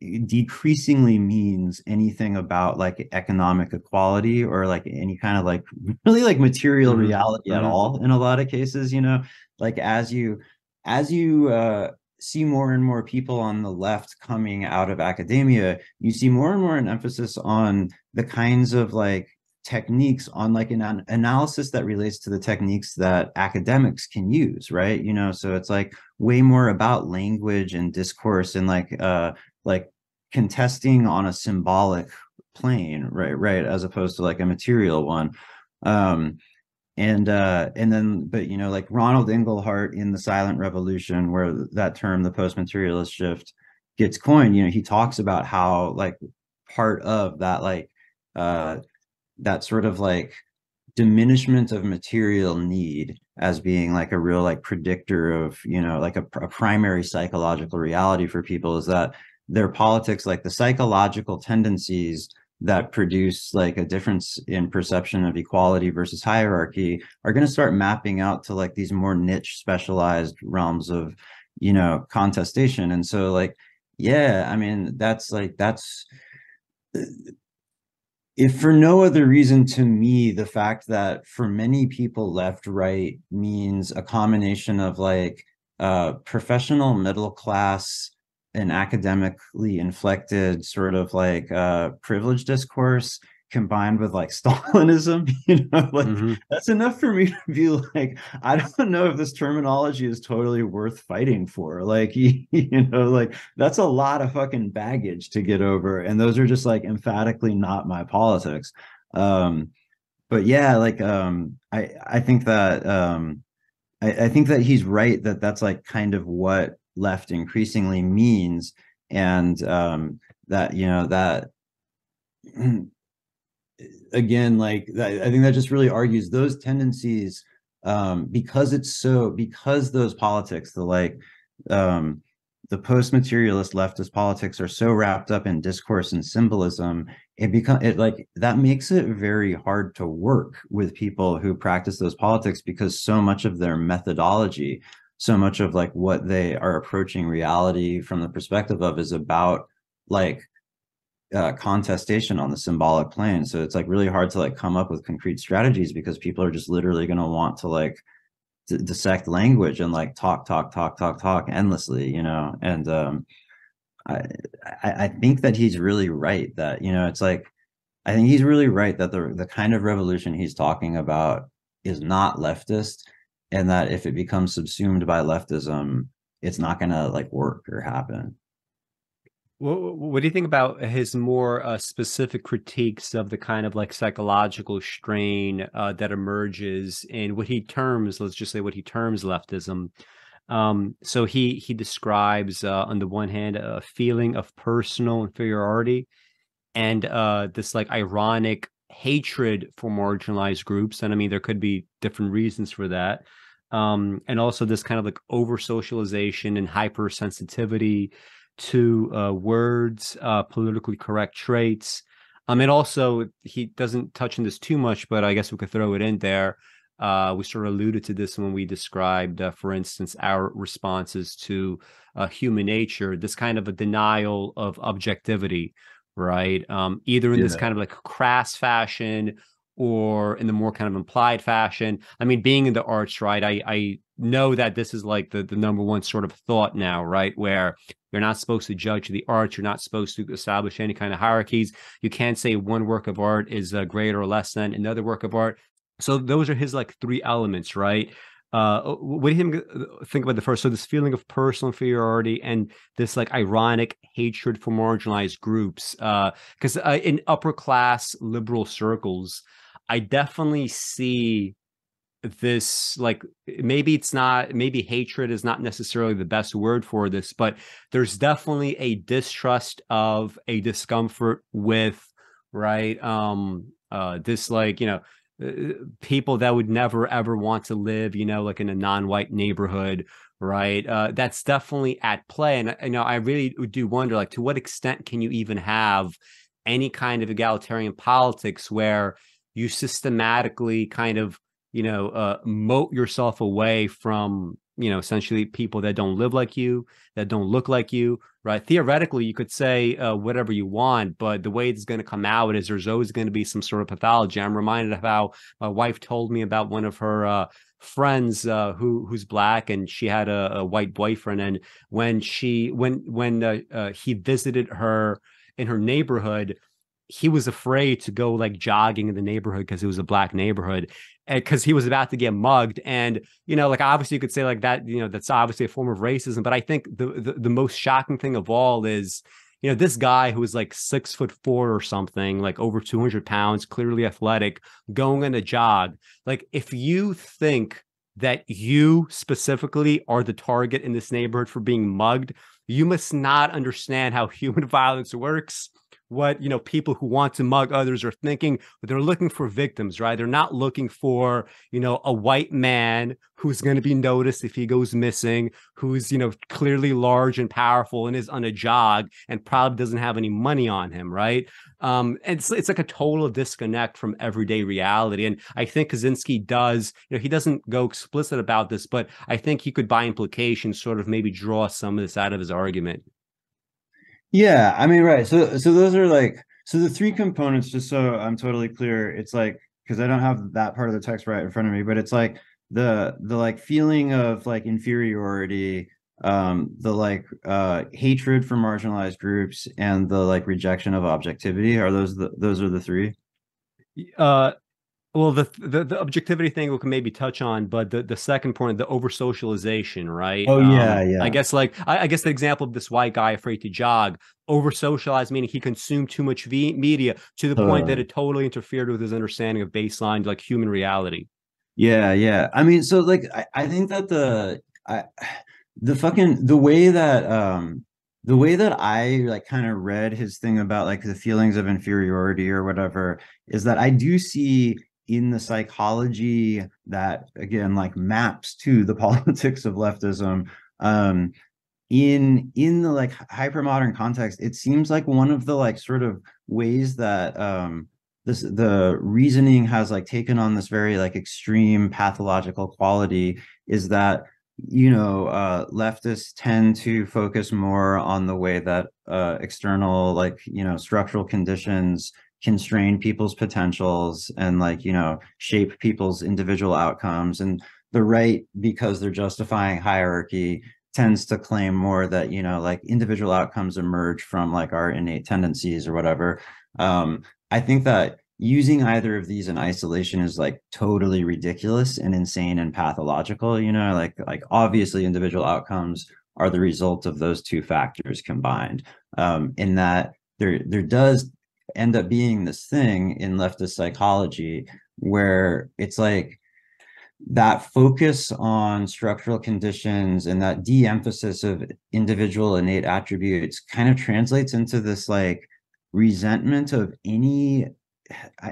decreasingly means anything about like economic equality or like any kind of like really like material mm-hmm. reality mm-hmm. at all in a lot of cases you know like as you as you uh see more and more people on the left coming out of academia you see more and more an emphasis on the kinds of like techniques on like an, an analysis that relates to the techniques that academics can use right? You know so it's like way more about language and discourse and like uh like contesting on a symbolic plane right right as opposed to like a material one. Um and uh and then but you know like ronald inglehart in the silent revolution where that term the post-materialist shift gets coined you know he talks about how like part of that like uh that sort of like diminishment of material need as being like a real like predictor of you know like a, a, primary psychological reality for people is that their politics like the psychological tendencies that produce like a difference in perception of equality versus hierarchy are going to start mapping out to like these more niche specialized realms of you know contestation. And so like yeah i mean that's like that's if for no other reason to me the fact that for many people left right means a combination of like uh professional middle class and academically inflected sort of like uh privilege discourse combined with like Stalinism, you know, like mm-hmm. that's enough for me to be like, I don't know if this terminology is totally worth fighting for. Like, you, you know, like that's a lot of fucking baggage to get over. And those are just like emphatically not my politics. Um, but yeah, like, um, I, I think that, um, I, I think that he's right that that's like kind of what left increasingly means. And, um, that, you know, that, again like i think that just really argues those tendencies um because it's so because those politics the like um the post-materialist leftist politics are so wrapped up in discourse and symbolism it become it like that makes it very hard to work with people who practice those politics because so much of their methodology so much of like what they are approaching reality from the perspective of is about like uh, contestation on the symbolic plane. So it's like really hard to like come up with concrete strategies because people are just literally going to want to like d- dissect language and like talk, talk, talk, talk, talk endlessly, you know. And um, I, I think that he's really right that you know it's like I think he's really right that the the kind of revolution he's talking about is not leftist, and that if it becomes subsumed by leftism, it's not going to like work or happen. What, what do you think about his more uh, specific critiques of the kind of like psychological strain uh, that emerges in what he terms, let's just say what he terms leftism? Um, so he he describes uh, on the one hand a feeling of personal inferiority and uh, this like ironic hatred for marginalized groups, and I mean there could be different reasons for that. Um, and also this kind of like over socialization and hypersensitivity to uh, words, uh, politically correct traits. Um, and also he doesn't touch on this too much, but I guess we could throw it in there. Uh, we sort of alluded to this when we described, uh, for instance, our responses to uh, human nature. This kind of a denial of objectivity, right? Um, either in yeah. this kind of like crass fashion or in the more kind of implied fashion. I mean, being in the arts, right? I I know that this is like the the number one sort of thought now, right? Where you're not supposed to judge the art. You're not supposed to establish any kind of hierarchies. You can't say one work of art is uh, greater or less than another work of art. So those are his like three elements, right? Uh, what do you uh, think about the first? So this feeling of personal inferiority and this like ironic hatred for marginalized groups. Because uh, uh, in upper class liberal circles, I definitely see this like maybe it's not maybe hatred is not necessarily the best word for this but there's definitely a distrust of a discomfort with right um uh this like you know uh, people that would never ever want to live you know like in a non-white neighborhood right? Uh that's definitely at play and you know i really do wonder like to what extent can you even have any kind of egalitarian politics where you systematically kind of you know, uh, moat yourself away from, you know, essentially people that don't live like you, that don't look like you, right? Theoretically, you could say uh, whatever you want, but the way it's going to come out is there's always going to be some sort of pathology. I'm reminded of how my wife told me about one of her uh, friends uh, who who's black, and she had a, a, white boyfriend, and when she when when uh, uh, he visited her in her neighborhood he was afraid to go like jogging in the neighborhood because it was a black neighborhood eh, and because he was about to get mugged and you know like obviously you could say like that you know that's obviously a form of racism but i think the, the, the most shocking thing of all is you know this guy who was like six foot four or something like over 200 pounds clearly athletic going on a jog like if you think that you specifically are the target in this neighborhood for being mugged you must not understand how human violence works what you know people who want to mug others are thinking they're looking for victims right? They're not looking for you know a white man who's going to be noticed if he goes missing who's you know clearly large and powerful and is on a jog and probably doesn't have any money on him right? Um it's it's like a total disconnect from everyday reality and i think kaczynski does you know he doesn't go explicit about this but i think he could by implication sort of maybe draw some of this out of his argument yeah, I mean, right. So so those are like so the three components, just so I'm totally clear, it's like because I don't have that part of the text right in front of me, but it's like the the like feeling of like inferiority, um, the like uh hatred for marginalized groups and the like rejection of objectivity. Are those the those are the three? Uh well, the, the, the objectivity thing we can maybe touch on, but the the second point, the over socialization, right? Oh yeah, um, yeah. I guess like I, I, guess the example of this white guy afraid to jog, over socialized meaning he consumed too much v- media to the uh, point that it totally interfered with his understanding of baseline like human reality. Yeah, yeah. I mean, so like I, I think that the I the fucking the way that um the way that I like kind of read his thing about like the feelings of inferiority or whatever is that I do see in the psychology that again like maps to the politics of leftism um in in the like hyper modern context it seems like one of the like sort of ways that um this the reasoning has like taken on this very like extreme pathological quality is that you know uh leftists tend to focus more on the way that uh external like you know structural conditions constrain people's potentials and like you know shape people's individual outcomes and the right because they're justifying hierarchy tends to claim more that you know like individual outcomes emerge from like our innate tendencies or whatever um i think that using either of these in isolation is like totally ridiculous and insane and pathological you know like like obviously individual outcomes are the result of those two factors combined. Um, in that there there does end up being this thing in leftist psychology where it's like that focus on structural conditions and that de-emphasis of individual innate attributes kind of translates into this like resentment of any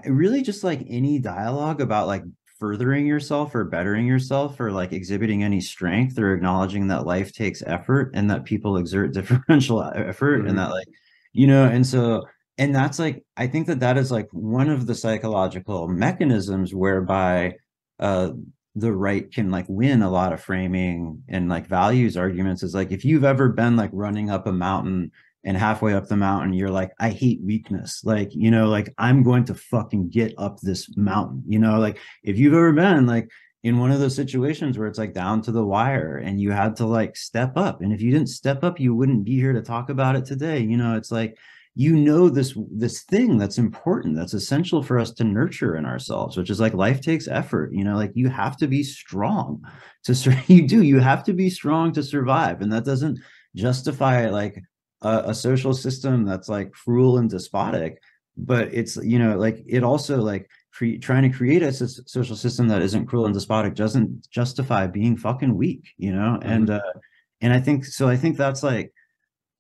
really just like any dialogue about like furthering yourself or bettering yourself or like exhibiting any strength or acknowledging that life takes effort and that people exert differential effort mm-hmm. and that like you know and so and that's like i think that that is like one of the psychological mechanisms whereby uh the right can like win a lot of framing and like values arguments is like if you've ever been like running up a mountain and halfway up the mountain you're like i hate weakness. Like you know like i'm going to fucking get up this mountain. You know like if you've ever been like in one of those situations where it's like down to the wire and you had to like step up and if you didn't step up you wouldn't be here to talk about it today you know it's like you know this this thing that's important that's essential for us to nurture in ourselves which is like life takes effort you know like you have to be strong to you do you have to be strong to survive and that doesn't justify like a, a social system that's like cruel and despotic but it's you know like it also like cre- trying to create a s- social system that isn't cruel and despotic doesn't justify being fucking weak you know mm-hmm. and uh and i think so i think that's like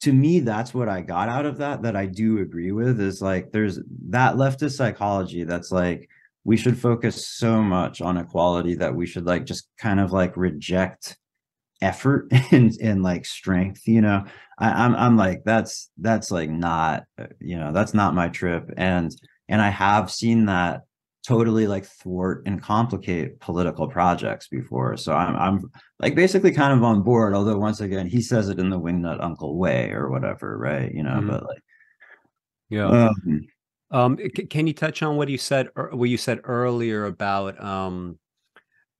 to me that's what i got out of that that i do agree with is like there's that leftist psychology that's like we should focus so much on equality that we should like just kind of like reject effort and and like strength you know? I, i'm i'm like that's that's like not uh, you know that's not my trip. And and i have seen that totally like thwart and complicate political projects before. So I'm I'm like basically kind of on board, although once again he says it in the wingnut uncle way or whatever, right? You know, mm-hmm. but like yeah. Um, um c- can you touch on what you said what you said earlier about um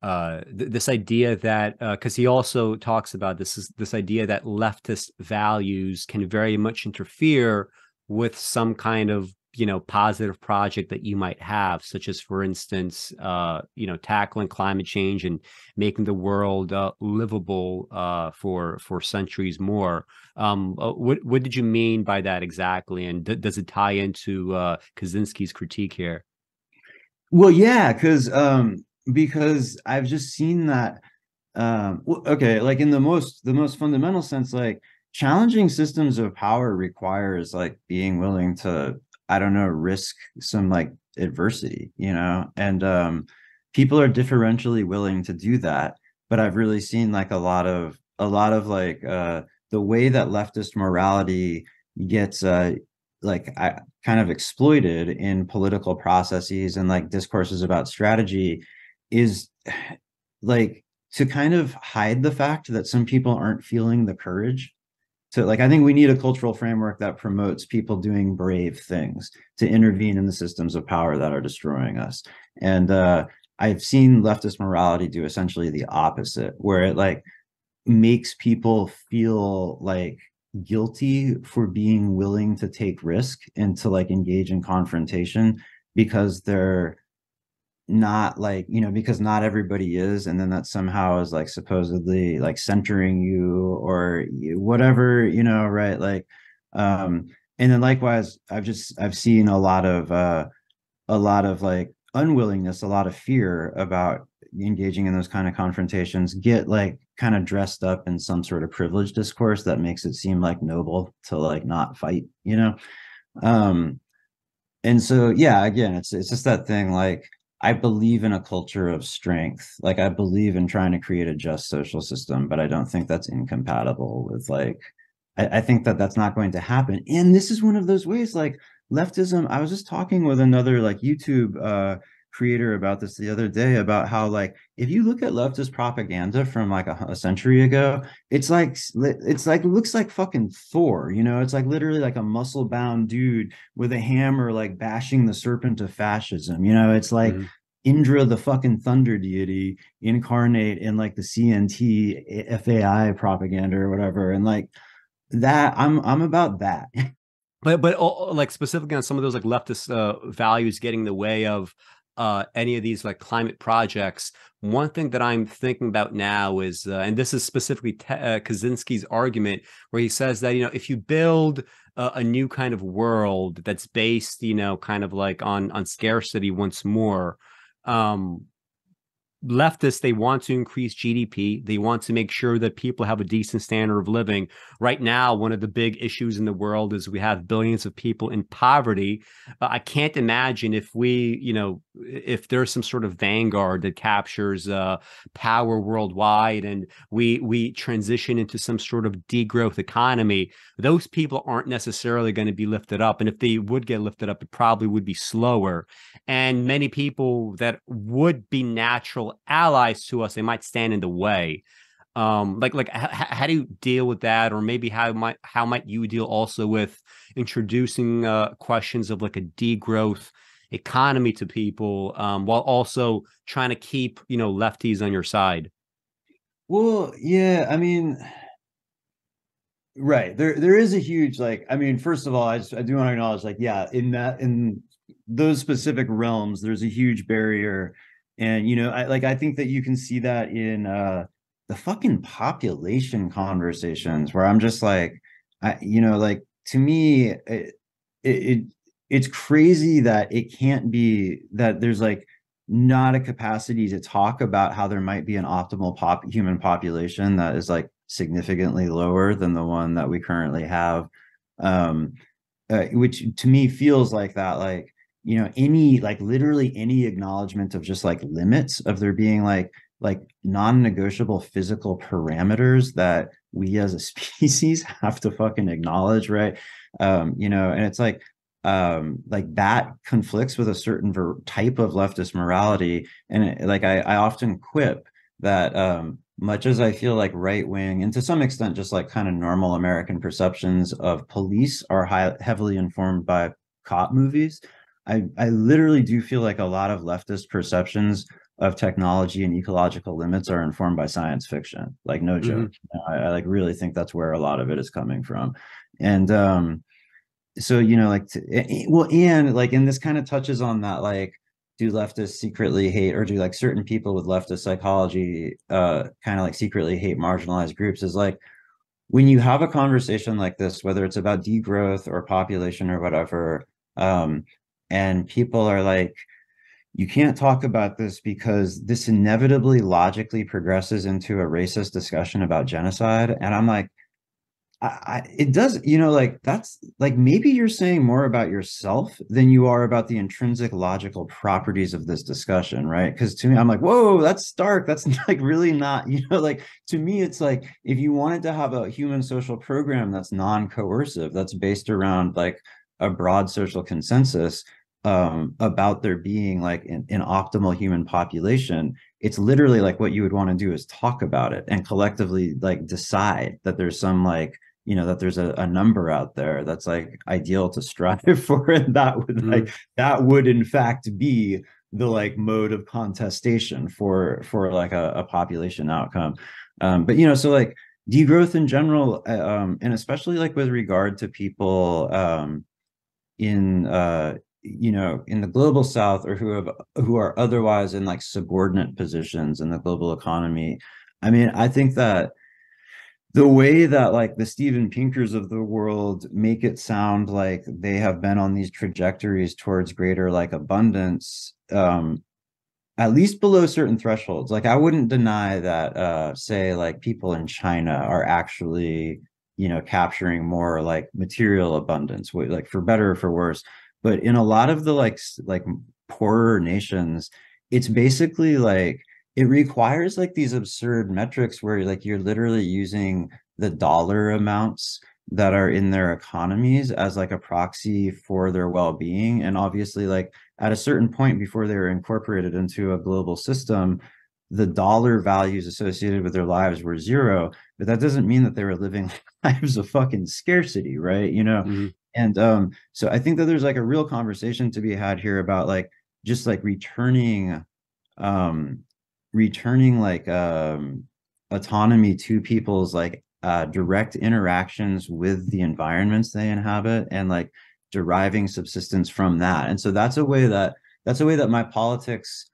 uh th- this idea that because uh, he also talks about this is this idea that leftist values can very much interfere with some kind of you know positive project that you might have such as for instance uh you know tackling climate change and making the world uh, livable uh for for centuries more. Um uh, what what did you mean by that exactly? And does it tie into uh kaczynski's critique here? Well yeah because um because i've just seen that um okay like in the most the most fundamental sense like challenging systems of power requires like being willing to I don't know, risk some like adversity, you know? And um people are differentially willing to do that. But I've really seen like a lot of a lot of like uh the way that leftist morality gets uh like I kind of exploited in political processes and like discourses about strategy is like to kind of hide the fact that some people aren't feeling the courage to like i think we need a cultural framework that promotes people doing brave things to intervene in the systems of power that are destroying us. And uh i've seen leftist morality do essentially the opposite where it like makes people feel like guilty for being willing to take risk and to like engage in confrontation because they're not like you know because not everybody is and then that somehow is like supposedly like centering you or whatever you know right? Like um and then likewise i've just i've seen a lot of uh a lot of like unwillingness a lot of fear about engaging in those kind of confrontations get like kind of dressed up in some sort of privilege discourse that makes it seem like noble to like not fight you know? Um and so yeah again it's it's just that thing like I believe in a culture of strength. Like I believe in trying to create a just social system, but I don't think that's incompatible with like I, I, think that that's not going to happen. And this is one of those ways like leftism. I was just talking with another like YouTube uh creator about this the other day about how like if you look at leftist propaganda from like a, a, century ago it's like it's like looks like fucking thor you know it's like literally like a muscle bound dude with a hammer like bashing the serpent of fascism you know it's like mm-hmm. Indra, the fucking thunder deity, incarnate in like the CNT FAI propaganda or whatever, and like that, I'm I'm about that. But but like specifically on some of those like leftist uh, values getting the way of uh, any of these like climate projects, one thing that I'm thinking about now is, uh, and this is specifically Te- uh, Kaczynski's argument, where he says that you know if you build a, new kind of world that's based, you know, kind of like on on scarcity once more, um, leftists they want to increase gdp they want to make sure that people have a decent standard of living. Right now one of the big issues in the world is we have billions of people in poverty. Uh, i can't imagine if we you know if there's some sort of vanguard that captures uh, power worldwide and we we transition into some sort of degrowth economy those people aren't necessarily going to be lifted up and if they would get lifted up it probably would be slower. And many people that would be natural allies to us they might stand in the way. Um like like h- how do you deal with that? Or maybe how might how might you deal also with introducing uh questions of like a degrowth economy to people um while also trying to keep you know lefties on your side? Well yeah i mean right there there is a huge like i mean first of all i just i do want to acknowledge like yeah in that in those specific realms there's a huge barrier. And you know i like i think that you can see that in uh the fucking population conversations where i'm just like i you know like to me it, it it's crazy that it can't be that there's like not a capacity to talk about how there might be an optimal pop human population that is like significantly lower than the one that we currently have. Um uh, which to me feels like that like you know any like literally any acknowledgement of just like limits of there being like like non-negotiable physical parameters that we as a species have to fucking acknowledge right? Um you know and it's like um like that conflicts with a certain ver- type of leftist morality and it, like I, I often quip that um much as i feel like right wing and to some extent just like kind of normal american perceptions of police are high, heavily informed by cop movies I, I literally do feel like a lot of leftist perceptions of technology and ecological limits are informed by science fiction. Like no joke. Mm-hmm. I, I, like really think that's where a lot of it is coming from. And um, so you know, like to, well, and like, and this kind of touches on that, like, do leftists secretly hate, or do like certain people with leftist psychology, uh, kind of like secretly hate marginalized groups? Is like when you have a conversation like this, whether it's about degrowth or population or whatever, um, and people are like you can't talk about this because this inevitably logically progresses into a racist discussion about genocide and i'm like I, it does you know like that's like maybe you're saying more about yourself than you are about the intrinsic logical properties of this discussion right? Because to me i'm like whoa that's stark. That's like really not you know like to me it's like if you wanted to have a human social program that's non-coercive that's based around like a broad social consensus um, about there being like an, an, optimal human population, it's literally like what you would want to do is talk about it and collectively like decide that there's some like you know that there's a, a number out there that's like ideal to strive for, and that would mm-hmm. like that would in fact be the like mode of contestation for for like a, a population outcome. Um, but you know, so like degrowth in general, uh, um, and especially like with regard to people um, in uh you know in the global south or who have who are otherwise in like subordinate positions in the global economy i mean i think that the way that like the steven pinkers of the world make it sound like they have been on these trajectories towards greater like abundance um at least below certain thresholds. Like i wouldn't deny that uh say like people in china are actually you know capturing more like material abundance like for better or for worse. But in a lot of the like like poorer nations it's basically like it requires like these absurd metrics where like you're literally using the dollar amounts that are in their economies as like a proxy for their well-being and obviously like at a certain point before they were incorporated into a global system the dollar values associated with their lives were zero but that doesn't mean that they were living lives of fucking scarcity right you know mm-hmm. And um, so I think that there's like a real conversation to be had here about like just like returning um returning like um autonomy to people's like uh direct interactions with the environments they inhabit and like deriving subsistence from that. And so that's a way that that's a way that my politics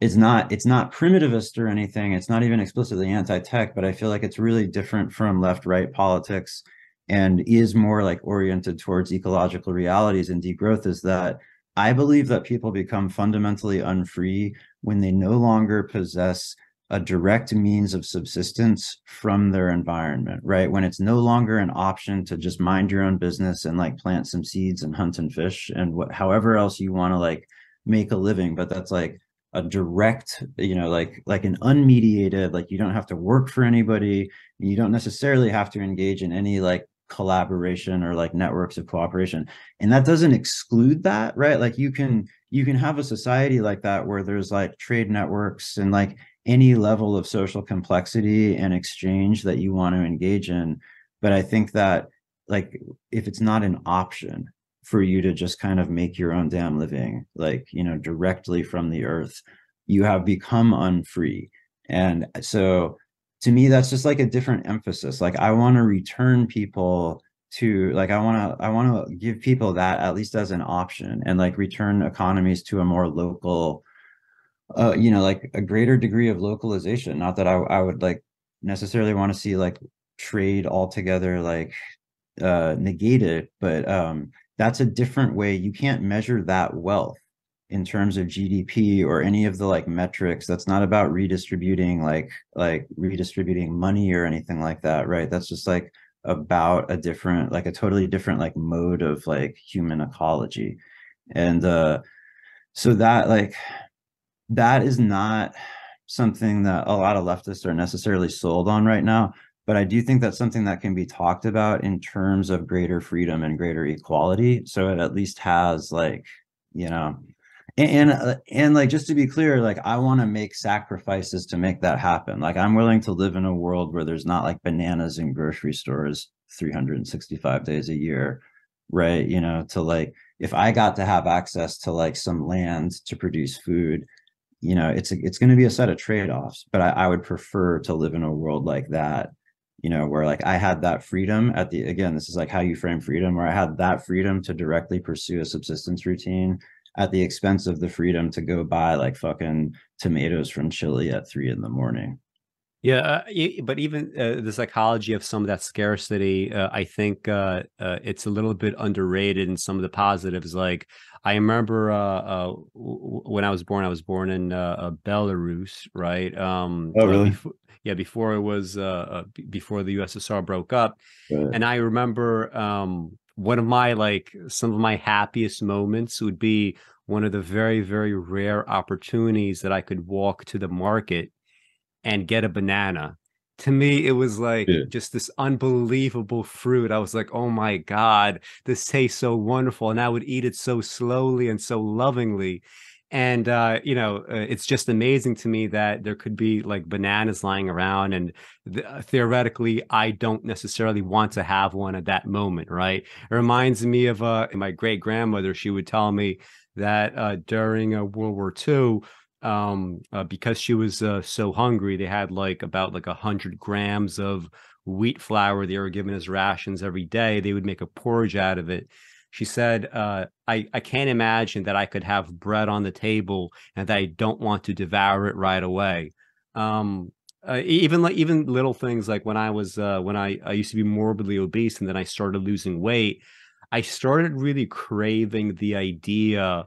is not it's not primitivist or anything it's not even explicitly anti-tech but i feel like it's really different from left right politics and is more like oriented towards ecological realities and degrowth is that i believe that people become fundamentally unfree when they no longer possess a direct means of subsistence from their environment, right? When it's no longer an option to just mind your own business and like plant some seeds and hunt and fish and what however else you want to like make a living, but that's like a direct, you know, like like an unmediated, like you don't have to work for anybody, you don't necessarily have to engage in any like collaboration or like networks of cooperation. And that doesn't exclude that, right? Like you can you can have a society like that where there's like trade networks and like any level of social complexity and exchange that you want to engage in. But i think that like if it's not an option for you to just kind of make your own damn living like you know directly from the earth you have become unfree. And uh, so to me that's just like a different emphasis. Like i want to return people to like i want to i want to give people that at least as an option and like return economies to a more local uh, you know, like a greater degree of localization. Not that I, I would like necessarily want to see like trade altogether like uh negated, but um that's a different way. You can't measure that wealth in terms of GDP or any of the like metrics. That's not about redistributing like like redistributing money or anything like that, right? That's just like about a different like a totally different like mode of like human ecology. And uh so that like that is not something that a lot of leftists are necessarily sold on right now but i do think that's something that can be talked about in terms of greater freedom and greater equality so it at least has like you know and and, uh, and like just to be clear like i want to make sacrifices to make that happen. Like i'm willing to live in a world where there's not like bananas in grocery stores 365 days a year right? You know to like if i got to have access to like some land to produce food you know it's a, it's going to be a set of trade-offs but I, I would prefer to live in a world like that you know where like i had that freedom at the again this is like how you frame freedom where i had that freedom to directly pursue a subsistence routine at the expense of the freedom to go buy like fucking tomatoes from chile at three in the morning yeah, uh, but even uh, the psychology of some of that scarcity, uh, I think uh, uh, it's a little bit underrated in some of the positives. Like I remember uh, when I was born, I was born in Belarus, right? Um, oh, really? Before, yeah, before it was before the USSR broke up, right. and I remember um, one of my like some of my happiest moments would be one of the very very rare opportunities that I could walk to the market and get a banana. To me, it was like yeah. just this unbelievable fruit. I was like, oh my God, this tastes so wonderful. And I would eat it so slowly and so lovingly. And, uh, you know, uh, it's just amazing to me that there could be like bananas lying around. And th- uh, theoretically, I don't necessarily want to have one at that moment, right? It reminds me of uh, my great grandmother. She would tell me that uh, during World War II, um because she was so hungry they had like about like a hundred grams of wheat flour they were given as rations every day they would make a porridge out of it she said uh, I, I can't imagine that i could have bread on the table and that i don't want to devour it right away. Um uh, even like even little things like when i was uh, when i i used to be morbidly obese and then i started losing weight i started really craving the idea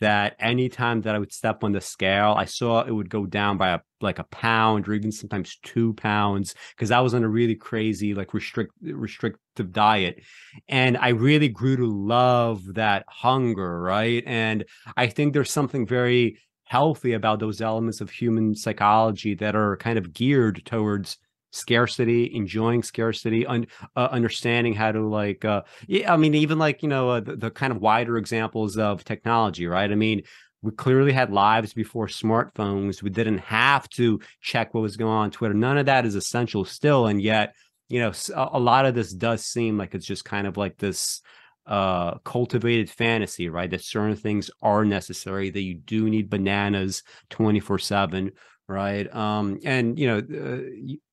that anytime that I would step on the scale, I saw it would go down by a, like a pound or even sometimes two pounds because I was on a really crazy like restrict restrictive diet, and I really grew to love that hunger, right? And I think there's something very healthy about those elements of human psychology that are kind of geared towards scarcity enjoying scarcity un, uh, understanding how to like uh yeah i mean even like you know uh, the, the kind of wider examples of technology right? I mean we clearly had lives before smartphones. We didn't have to check what was going on on twitter. None of that is essential still and yet you know a lot of this does seem like it's just kind of like this uh cultivated fantasy right? That certain things are necessary that you do need bananas 24 7 right um and you know uh,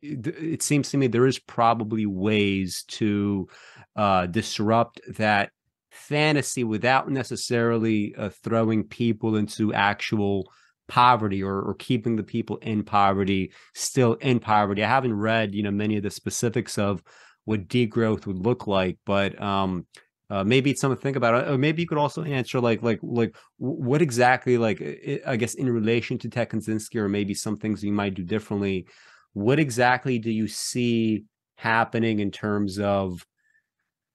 it seems to me there is probably ways to uh disrupt that fantasy without necessarily uh, throwing people into actual poverty or, or keeping the people in poverty still in poverty. I haven't read, you know, many of the specifics of what degrowth would look like, but um, uh, maybe it's something to think about. Or maybe you could also answer like like like what exactly like I guess in relation to Ted Kaczynski, or maybe some things you might do differently. What exactly do you see happening in terms of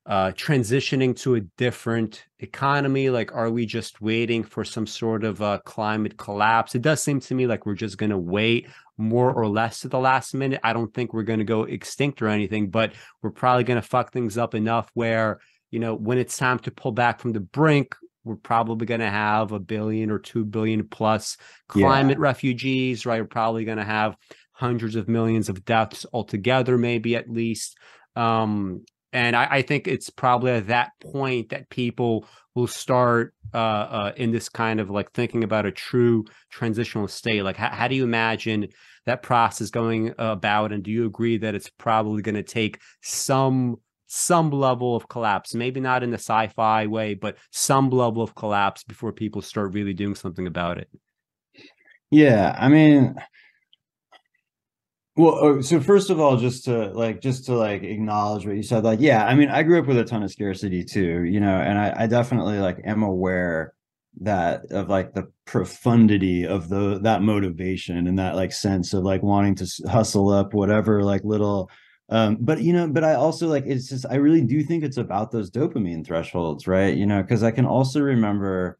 uh, transitioning to a different economy? Like, are we just waiting for some sort of a climate collapse? It does seem to me like we're just going to wait more or less to the last minute. I don't think we're going to go extinct or anything, but we're probably going to fuck things up enough where, you know, when it's time to pull back from the brink, we're probably going to have a billion or two billion plus climate yeah. refugees, right? We're probably going to have hundreds of millions of deaths altogether, maybe at least. Um, and I, I, think it's probably at that point that people will start uh, uh, in this kind of like thinking about a true transitional state. Like, how, how do you imagine that process going about? And do you agree that it's probably going to take some some level of collapse, maybe not in the sci-fi way, but some level of collapse before people start really doing something about it? Yeah, I mean, well, oh, so first of all, just to like, just to like acknowledge what you said, like, yeah, I mean, I grew up with a ton of scarcity too, you know, and I, I definitely like am aware that of like the profundity of the that motivation and that like sense of like wanting to hustle up whatever like little um but you know but i also like it's just i really do think it's about those dopamine thresholds right? You know because i can also remember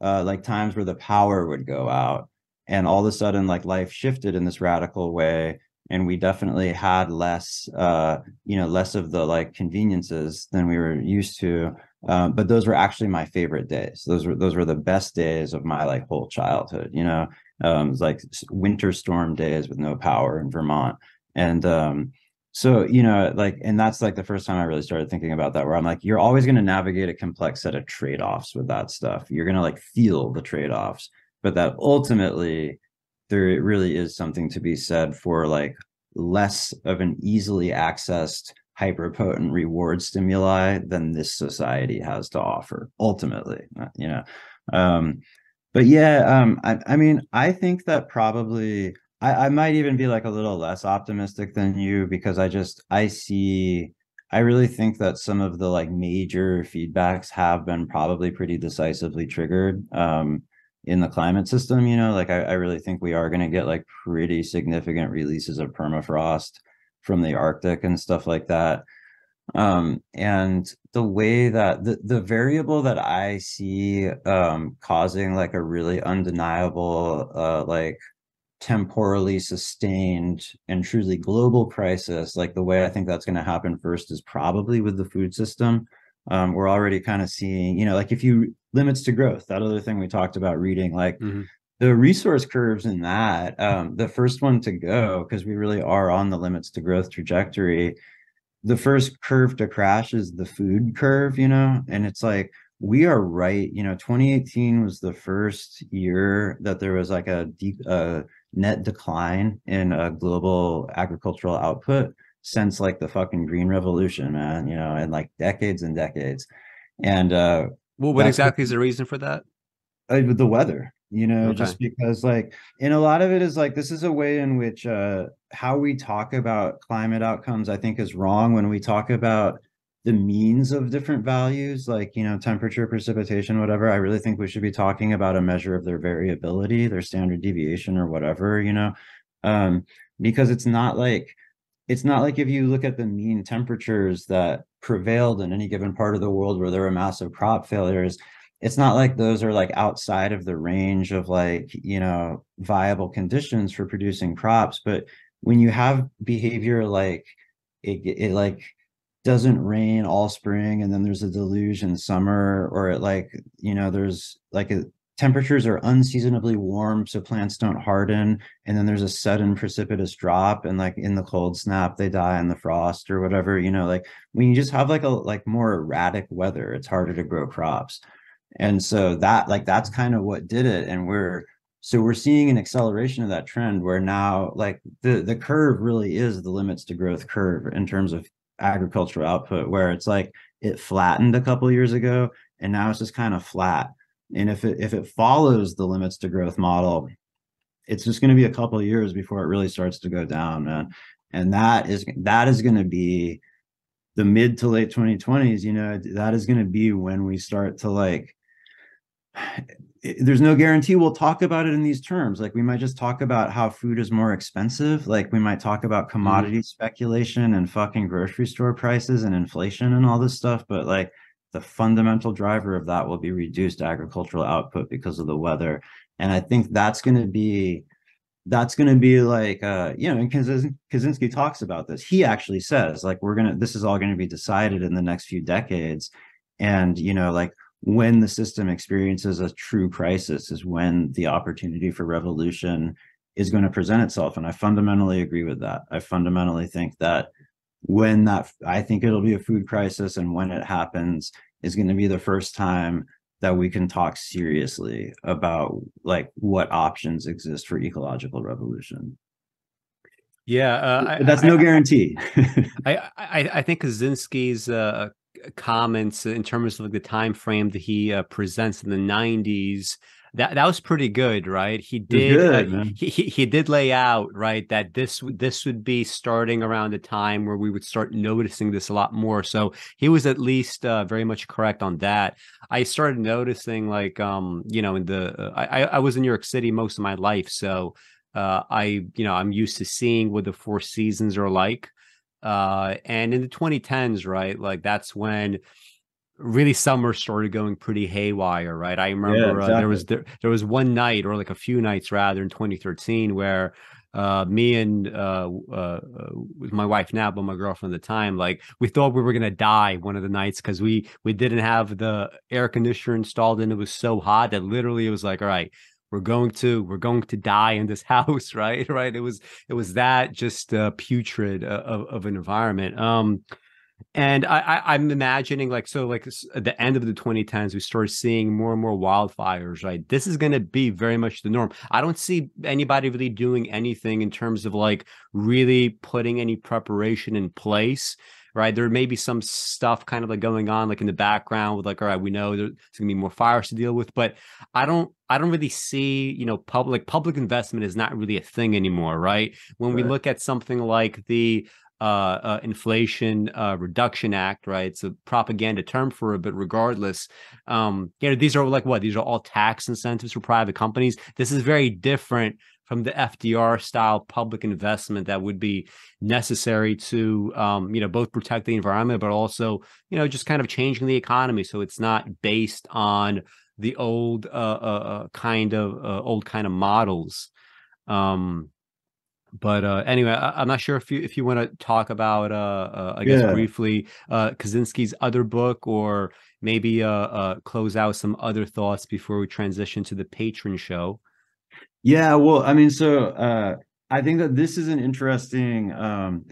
uh like times where the power would go out and all of a sudden like life shifted in this radical way and we definitely had less uh you know less of the like conveniences than we were used to. Um, but those were actually my favorite days. Those were those were the best days of my like whole childhood you know? Um it was like winter storm days with no power in vermont. And um so you know like and that's like the first time i really started thinking about that where i'm like you're always going to navigate a complex set of trade-offs with that stuff. You're going to like feel the trade-offs but that ultimately there really is something to be said for like less of an easily accessed hyperpotent reward stimuli than this society has to offer ultimately uh, you know? Um but yeah um i, I mean i think that probably I, I might even be like a little less optimistic than you because i just i see i really think that some of the like major feedbacks have been probably pretty decisively triggered um in the climate system you know? Like i, I really think we are going to get like pretty significant releases of permafrost from the arctic and stuff like that. Um and the way that the, the variable that i see um causing like a really undeniable uh like temporally sustained and truly global crisis like the way i think that's going to happen first is probably with the food system um, we're already kind of seeing, you know, like if you limits to growth, that other thing we talked about reading, like mm-hmm. the resource curves in that, um, the first one to go, because we really are on the limits to growth trajectory. The first curve to crash is the food curve, you know, and it's like we are right. You know, 2018 was the first year that there was like a deep uh, net decline in a global agricultural output since like the fucking green revolution man you know and like decades and decades and uh well what exactly what, is the reason for that uh, the weather you know okay. just because like and a lot of it is like this is a way in which uh how we talk about climate outcomes i think is wrong when we talk about the means of different values like you know temperature precipitation whatever i really think we should be talking about a measure of their variability their standard deviation or whatever you know? Um because it's not like it's not like if you look at the mean temperatures that prevailed in any given part of the world where there were massive crop failures it's not like those are like outside of the range of like you know viable conditions for producing crops but when you have behavior like it, it like doesn't rain all spring and then there's a deluge in summer or it like you know there's like a temperatures are unseasonably warm so plants don't harden and then there's a sudden precipitous drop and like in the cold snap they die in the frost or whatever you know like when you just have like a like more erratic weather it's harder to grow crops. And so that like that's kind of what did it and we're so we're seeing an acceleration of that trend where now like the the curve really is the limits to growth curve in terms of agricultural output where it's like it flattened a couple years ago and now it's just kind of flat. And if it if it follows the limits to growth model it's just going to be a couple years before it really starts to go down man. And that is that is going to be the mid to late 2020s you know that is going to be when we start to like there's no guarantee we'll talk about it in these terms like we might just talk about how food is more expensive like we might talk about mm-hmm. commodity mm. speculation and fucking grocery store prices and inflation and all this stuff but like the fundamental driver of that will be reduced agricultural output because of the weather and i think that's going to be that's going to be like uh you know and kaczynski talks about this he actually says like we're gonna this is all going to be decided in the next few decades and you know like when the system experiences a true crisis is when the opportunity for revolution is going to present itself and i fundamentally agree with that. I fundamentally think that when that i think it'll be a food crisis and when it happens is going to be the first time that we can talk seriously about like what options exist for ecological revolution. Yeah uh, that's I, no guarantee. I, I i think kaczynski's uh comments in terms of like the time frame that he uh, presents in the 90s that that was pretty good right? He did good, uh, he, he did lay out right that this this would be starting around the time where we would start noticing this a lot more. So he was at least uh, very much correct on that. I started noticing like um you know in the uh, i i was in new york city most of my life so uh i you know i'm used to seeing what the four seasons are like uh, and in the 2010s, right, like that's when really summer started going pretty haywire, right? I remember yeah, exactly. uh, there was there, there was one night or like a few nights rather in 2013 where uh, me and uh, uh, uh my wife now, but my girlfriend at the time, like we thought we were gonna die one of the nights because we we didn't have the air conditioner installed and it was so hot that literally it was like, all right, we're going to we're going to die in this house right? Right? It was it was that just uh, putrid uh, of, of an environment um and I, I am imagining like so like at the end of the 2010s we started seeing more and more wildfires right? This is going to be very much the norm. I don't see anybody really doing anything in terms of like really putting any preparation in place right? There may be some stuff kind of like going on like in the background with like, all right, we know there's gonna be more fires to deal with, but I don't I don't really see, you know, public public investment is not really a thing anymore, right? When right. we look at something like the uh, uh, Inflation uh, Reduction Act, right? It's a propaganda term for it, but regardless, um, you know, these are like what? These are all tax incentives for private companies. This is very different from the FDR style public investment that would be necessary to, um, you know, both protect the environment, but also, you know, just kind of changing the economy. So it's not based on the old uh, uh, uh kind of uh, old kind of models. Um, but uh, anyway, I, am not sure if you if you want to talk about, uh, uh, I guess yeah. briefly, uh, Kaczynski's other book, or maybe uh, uh, close out some other thoughts before we transition to the patron show. Yeah, well, I mean, so uh, I think that this is an interesting um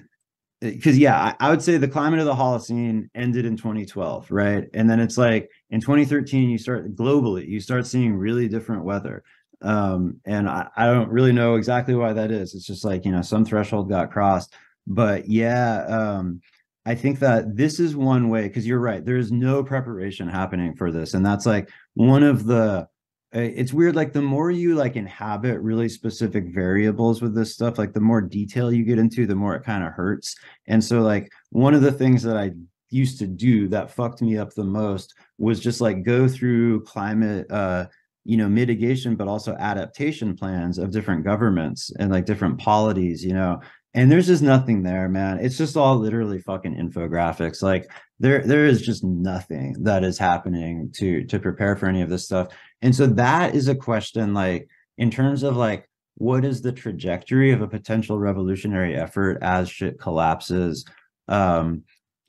because yeah, I, I, would say the climate of the Holocene ended in 2012, right? And then it's like in 2013, you start globally, you start seeing really different weather. Um, and I, I don't really know exactly why that is. It's just like, you know, some threshold got crossed. But yeah, um, I think that this is one way because you're right. There is no preparation happening for this, and that's like one of the it's weird like the more you like inhabit really specific variables with this stuff like the more detail you get into the more it kind of hurts. And so like one of the things that i used to do that fucked me up the most was just like go through climate uh you know mitigation but also adaptation plans of different governments and like different polities you know? And there's just nothing there man. It's just all literally fucking infographics. Like there there is just nothing that is happening to to prepare for any of this stuff and so that is a question like in terms of like what is the trajectory of a potential revolutionary effort as shit collapses um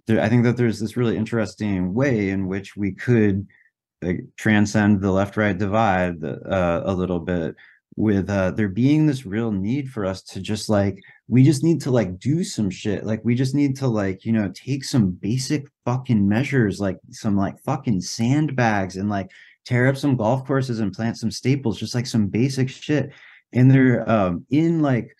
there, i think that there's this really interesting way in which we could like, transcend the left right divide uh, a little bit with uh there being this real need for us to just like we just need to like do some shit. Like we just need to like you know take some basic fucking measures like some like fucking sandbags and like tear up some golf courses and plant some staples just like some basic shit. And they're um in like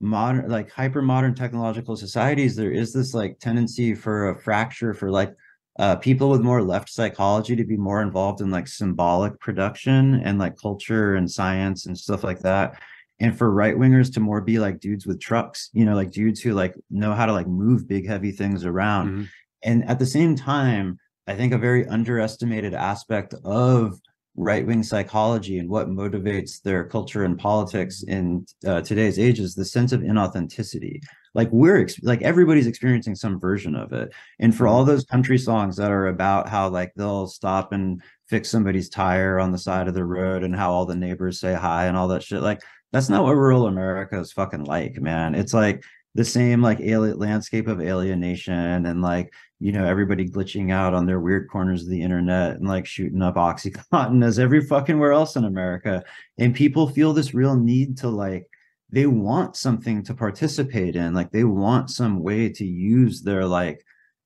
modern like hyper modern technological societies there is this like tendency for a fracture for like uh, people with more left psychology to be more involved in like symbolic production and like culture and science and stuff like that. And for right wingers to more be like dudes with trucks you know like dudes who like know how to like move big heavy things around. Mm-hmm. and at the same time i think a very underestimated aspect of right wing psychology and what motivates their culture and politics in uh, today's age is the sense of inauthenticity. Like we're ex- like everybody's experiencing some version of it. And for all those country songs that are about how like they'll stop and fix somebody's tire on the side of the road and how all the neighbors say hi and all that shit like that's not what rural america is fucking like man. It's like the same like alien landscape of alienation and like you know everybody glitching out on their weird corners of the internet and like shooting up oxycontin as every fucking where else in america. And people feel this real need to like they want something to participate in like they want some way to use their like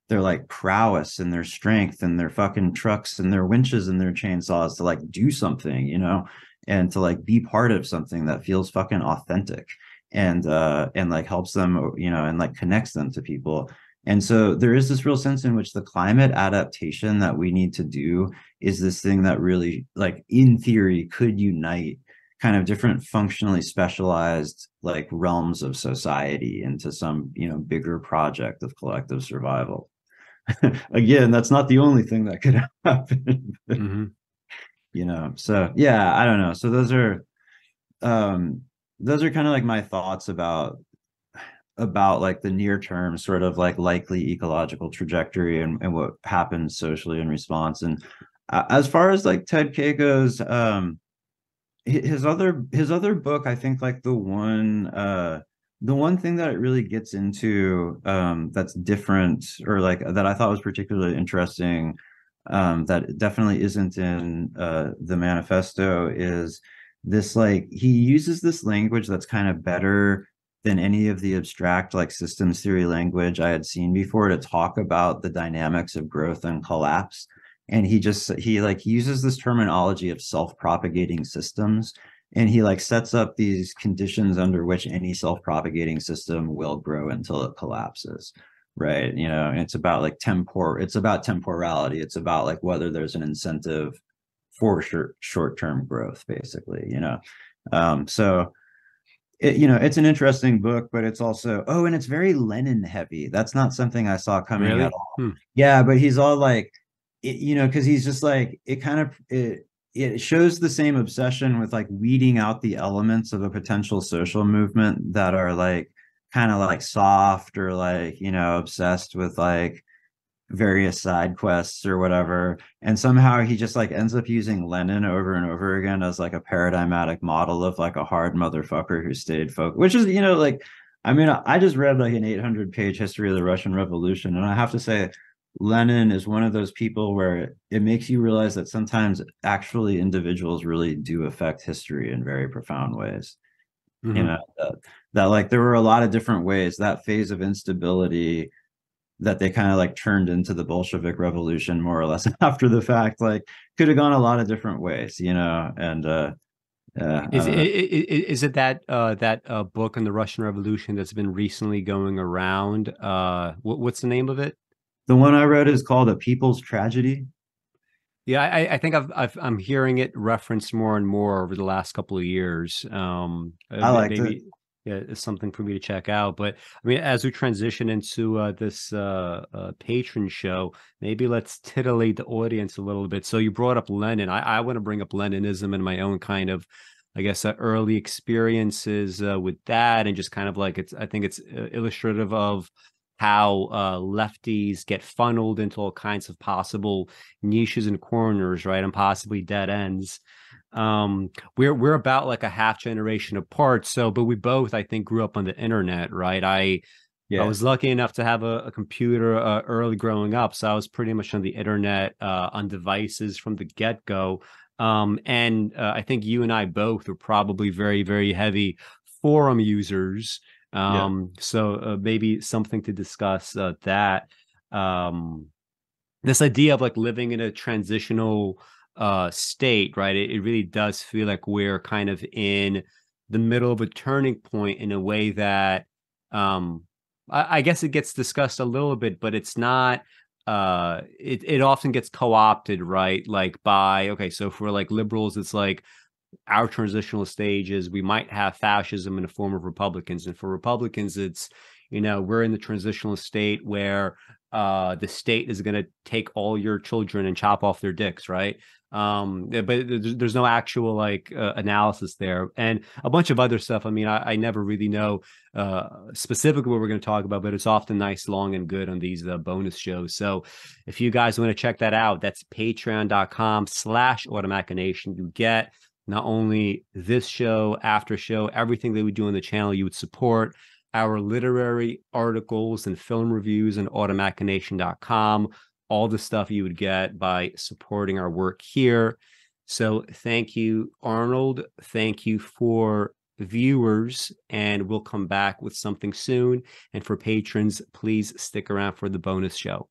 their like prowess and their strength and their fucking trucks and their winches and their chainsaws to like do something you know and to like be part of something that feels fucking authentic and uh and like helps them you know and like connects them to people. And so there is this real sense in which the climate adaptation that we need to do is this thing that really like in theory could unite kind of different functionally specialized like realms of society into some you know bigger project of collective survival. Again that's not the only thing that could happen mm-hmm. you know so yeah i don't know. So those are um those are kind of like my thoughts about about like the near term sort of like likely ecological trajectory and, and what happens socially in response. And uh, as far as like ted goes, um his other his other book i think like the one uh the one thing that it really gets into um that's different or like that i thought was particularly interesting um that definitely isn't in uh the manifesto is this like he uses this language that's kind of better than any of the abstract like systems theory language I had seen before to talk about the dynamics of growth and collapse. And he just he like uses this terminology of self-propagating systems and he like sets up these conditions under which any self-propagating system will grow until it collapses right you know and it's about like tempor it's about temporality it's about like whether there's an incentive for short short-term growth basically you know um so it, you know it's an interesting book but it's also oh and it's very lenin heavy that's not something i saw coming really? at all hmm. yeah but he's all like it, you know because he's just like it kind of it it shows the same obsession with like weeding out the elements of a potential social movement that are like kind of like soft or like you know obsessed with like various side quests or whatever. And somehow he just like ends up using lenin over and over again as like a paradigmatic model of like a hard motherfucker who stayed focused which is you know like i mean i just read like an 800 page history of the russian revolution and i have to say lenin is one of those people where it makes you realize that sometimes actually individuals really do affect history in very profound ways. Mm-hmm. you know that, that like there were a lot of different ways. That phase of instability that they kind of like turned into the Bolshevik Revolution more or less after the fact. Like could have gone a lot of different ways, you know. And uh, uh is, it, is it that uh, that uh, book on the Russian Revolution that's been recently going around? Uh, what, what's the name of it? The one I read is called A People's Tragedy. Yeah, I, I think I've, i am hearing it referenced more and more over the last couple of years. Um, uh, I like it yeah, it's something for me to check out. But I mean, as we transition into uh, this uh, uh, patron show, maybe let's titillate the audience a little bit. So you brought up Lenin. I, I want to bring up Leninism and my own kind of, I guess, uh, early experiences uh, with that, and just kind of like it's. I think it's uh, illustrative of how lefties get funneled into all kinds of possible niches and corners, right, and possibly dead ends um we're we're about like a half generation apart so but we both i think grew up on the internet right i yeah. I was lucky enough to have a, a computer uh, early growing up, so I was pretty much on the internet uh, on devices from the get go. Um, and uh, I think you and I both are probably very, very heavy forum users. Um, yeah. So uh, maybe something to discuss uh, that. Um, this idea of like living in a transitional uh, state, right? It, it really does feel like we're kind of in the middle of a turning point in a way that um, I, I guess it gets discussed a little bit, but it's not uh it, it often gets co-opted right like by okay so for like liberals it's like our transitional stages we might have fascism in the form of republicans and for republicans it's you know we're in the transitional state where uh the state is going to take all your children and chop off their dicks right? Um but there's, no actual like uh, analysis there. And a bunch of other stuff i mean i, I never really know uh specifically what we're going to talk about but it's often nice long and good on these uh, bonus shows. So if you guys want to check that out that's patreon.com slash automachination. You get not only this show after show everything that we do on the channel you would support our literary articles and film reviews on automachination.com all the stuff you would get by supporting our work here. So thank you, Arnold. Thank you for viewers, and we'll come back with something soon. And for patrons, please stick around for the bonus show.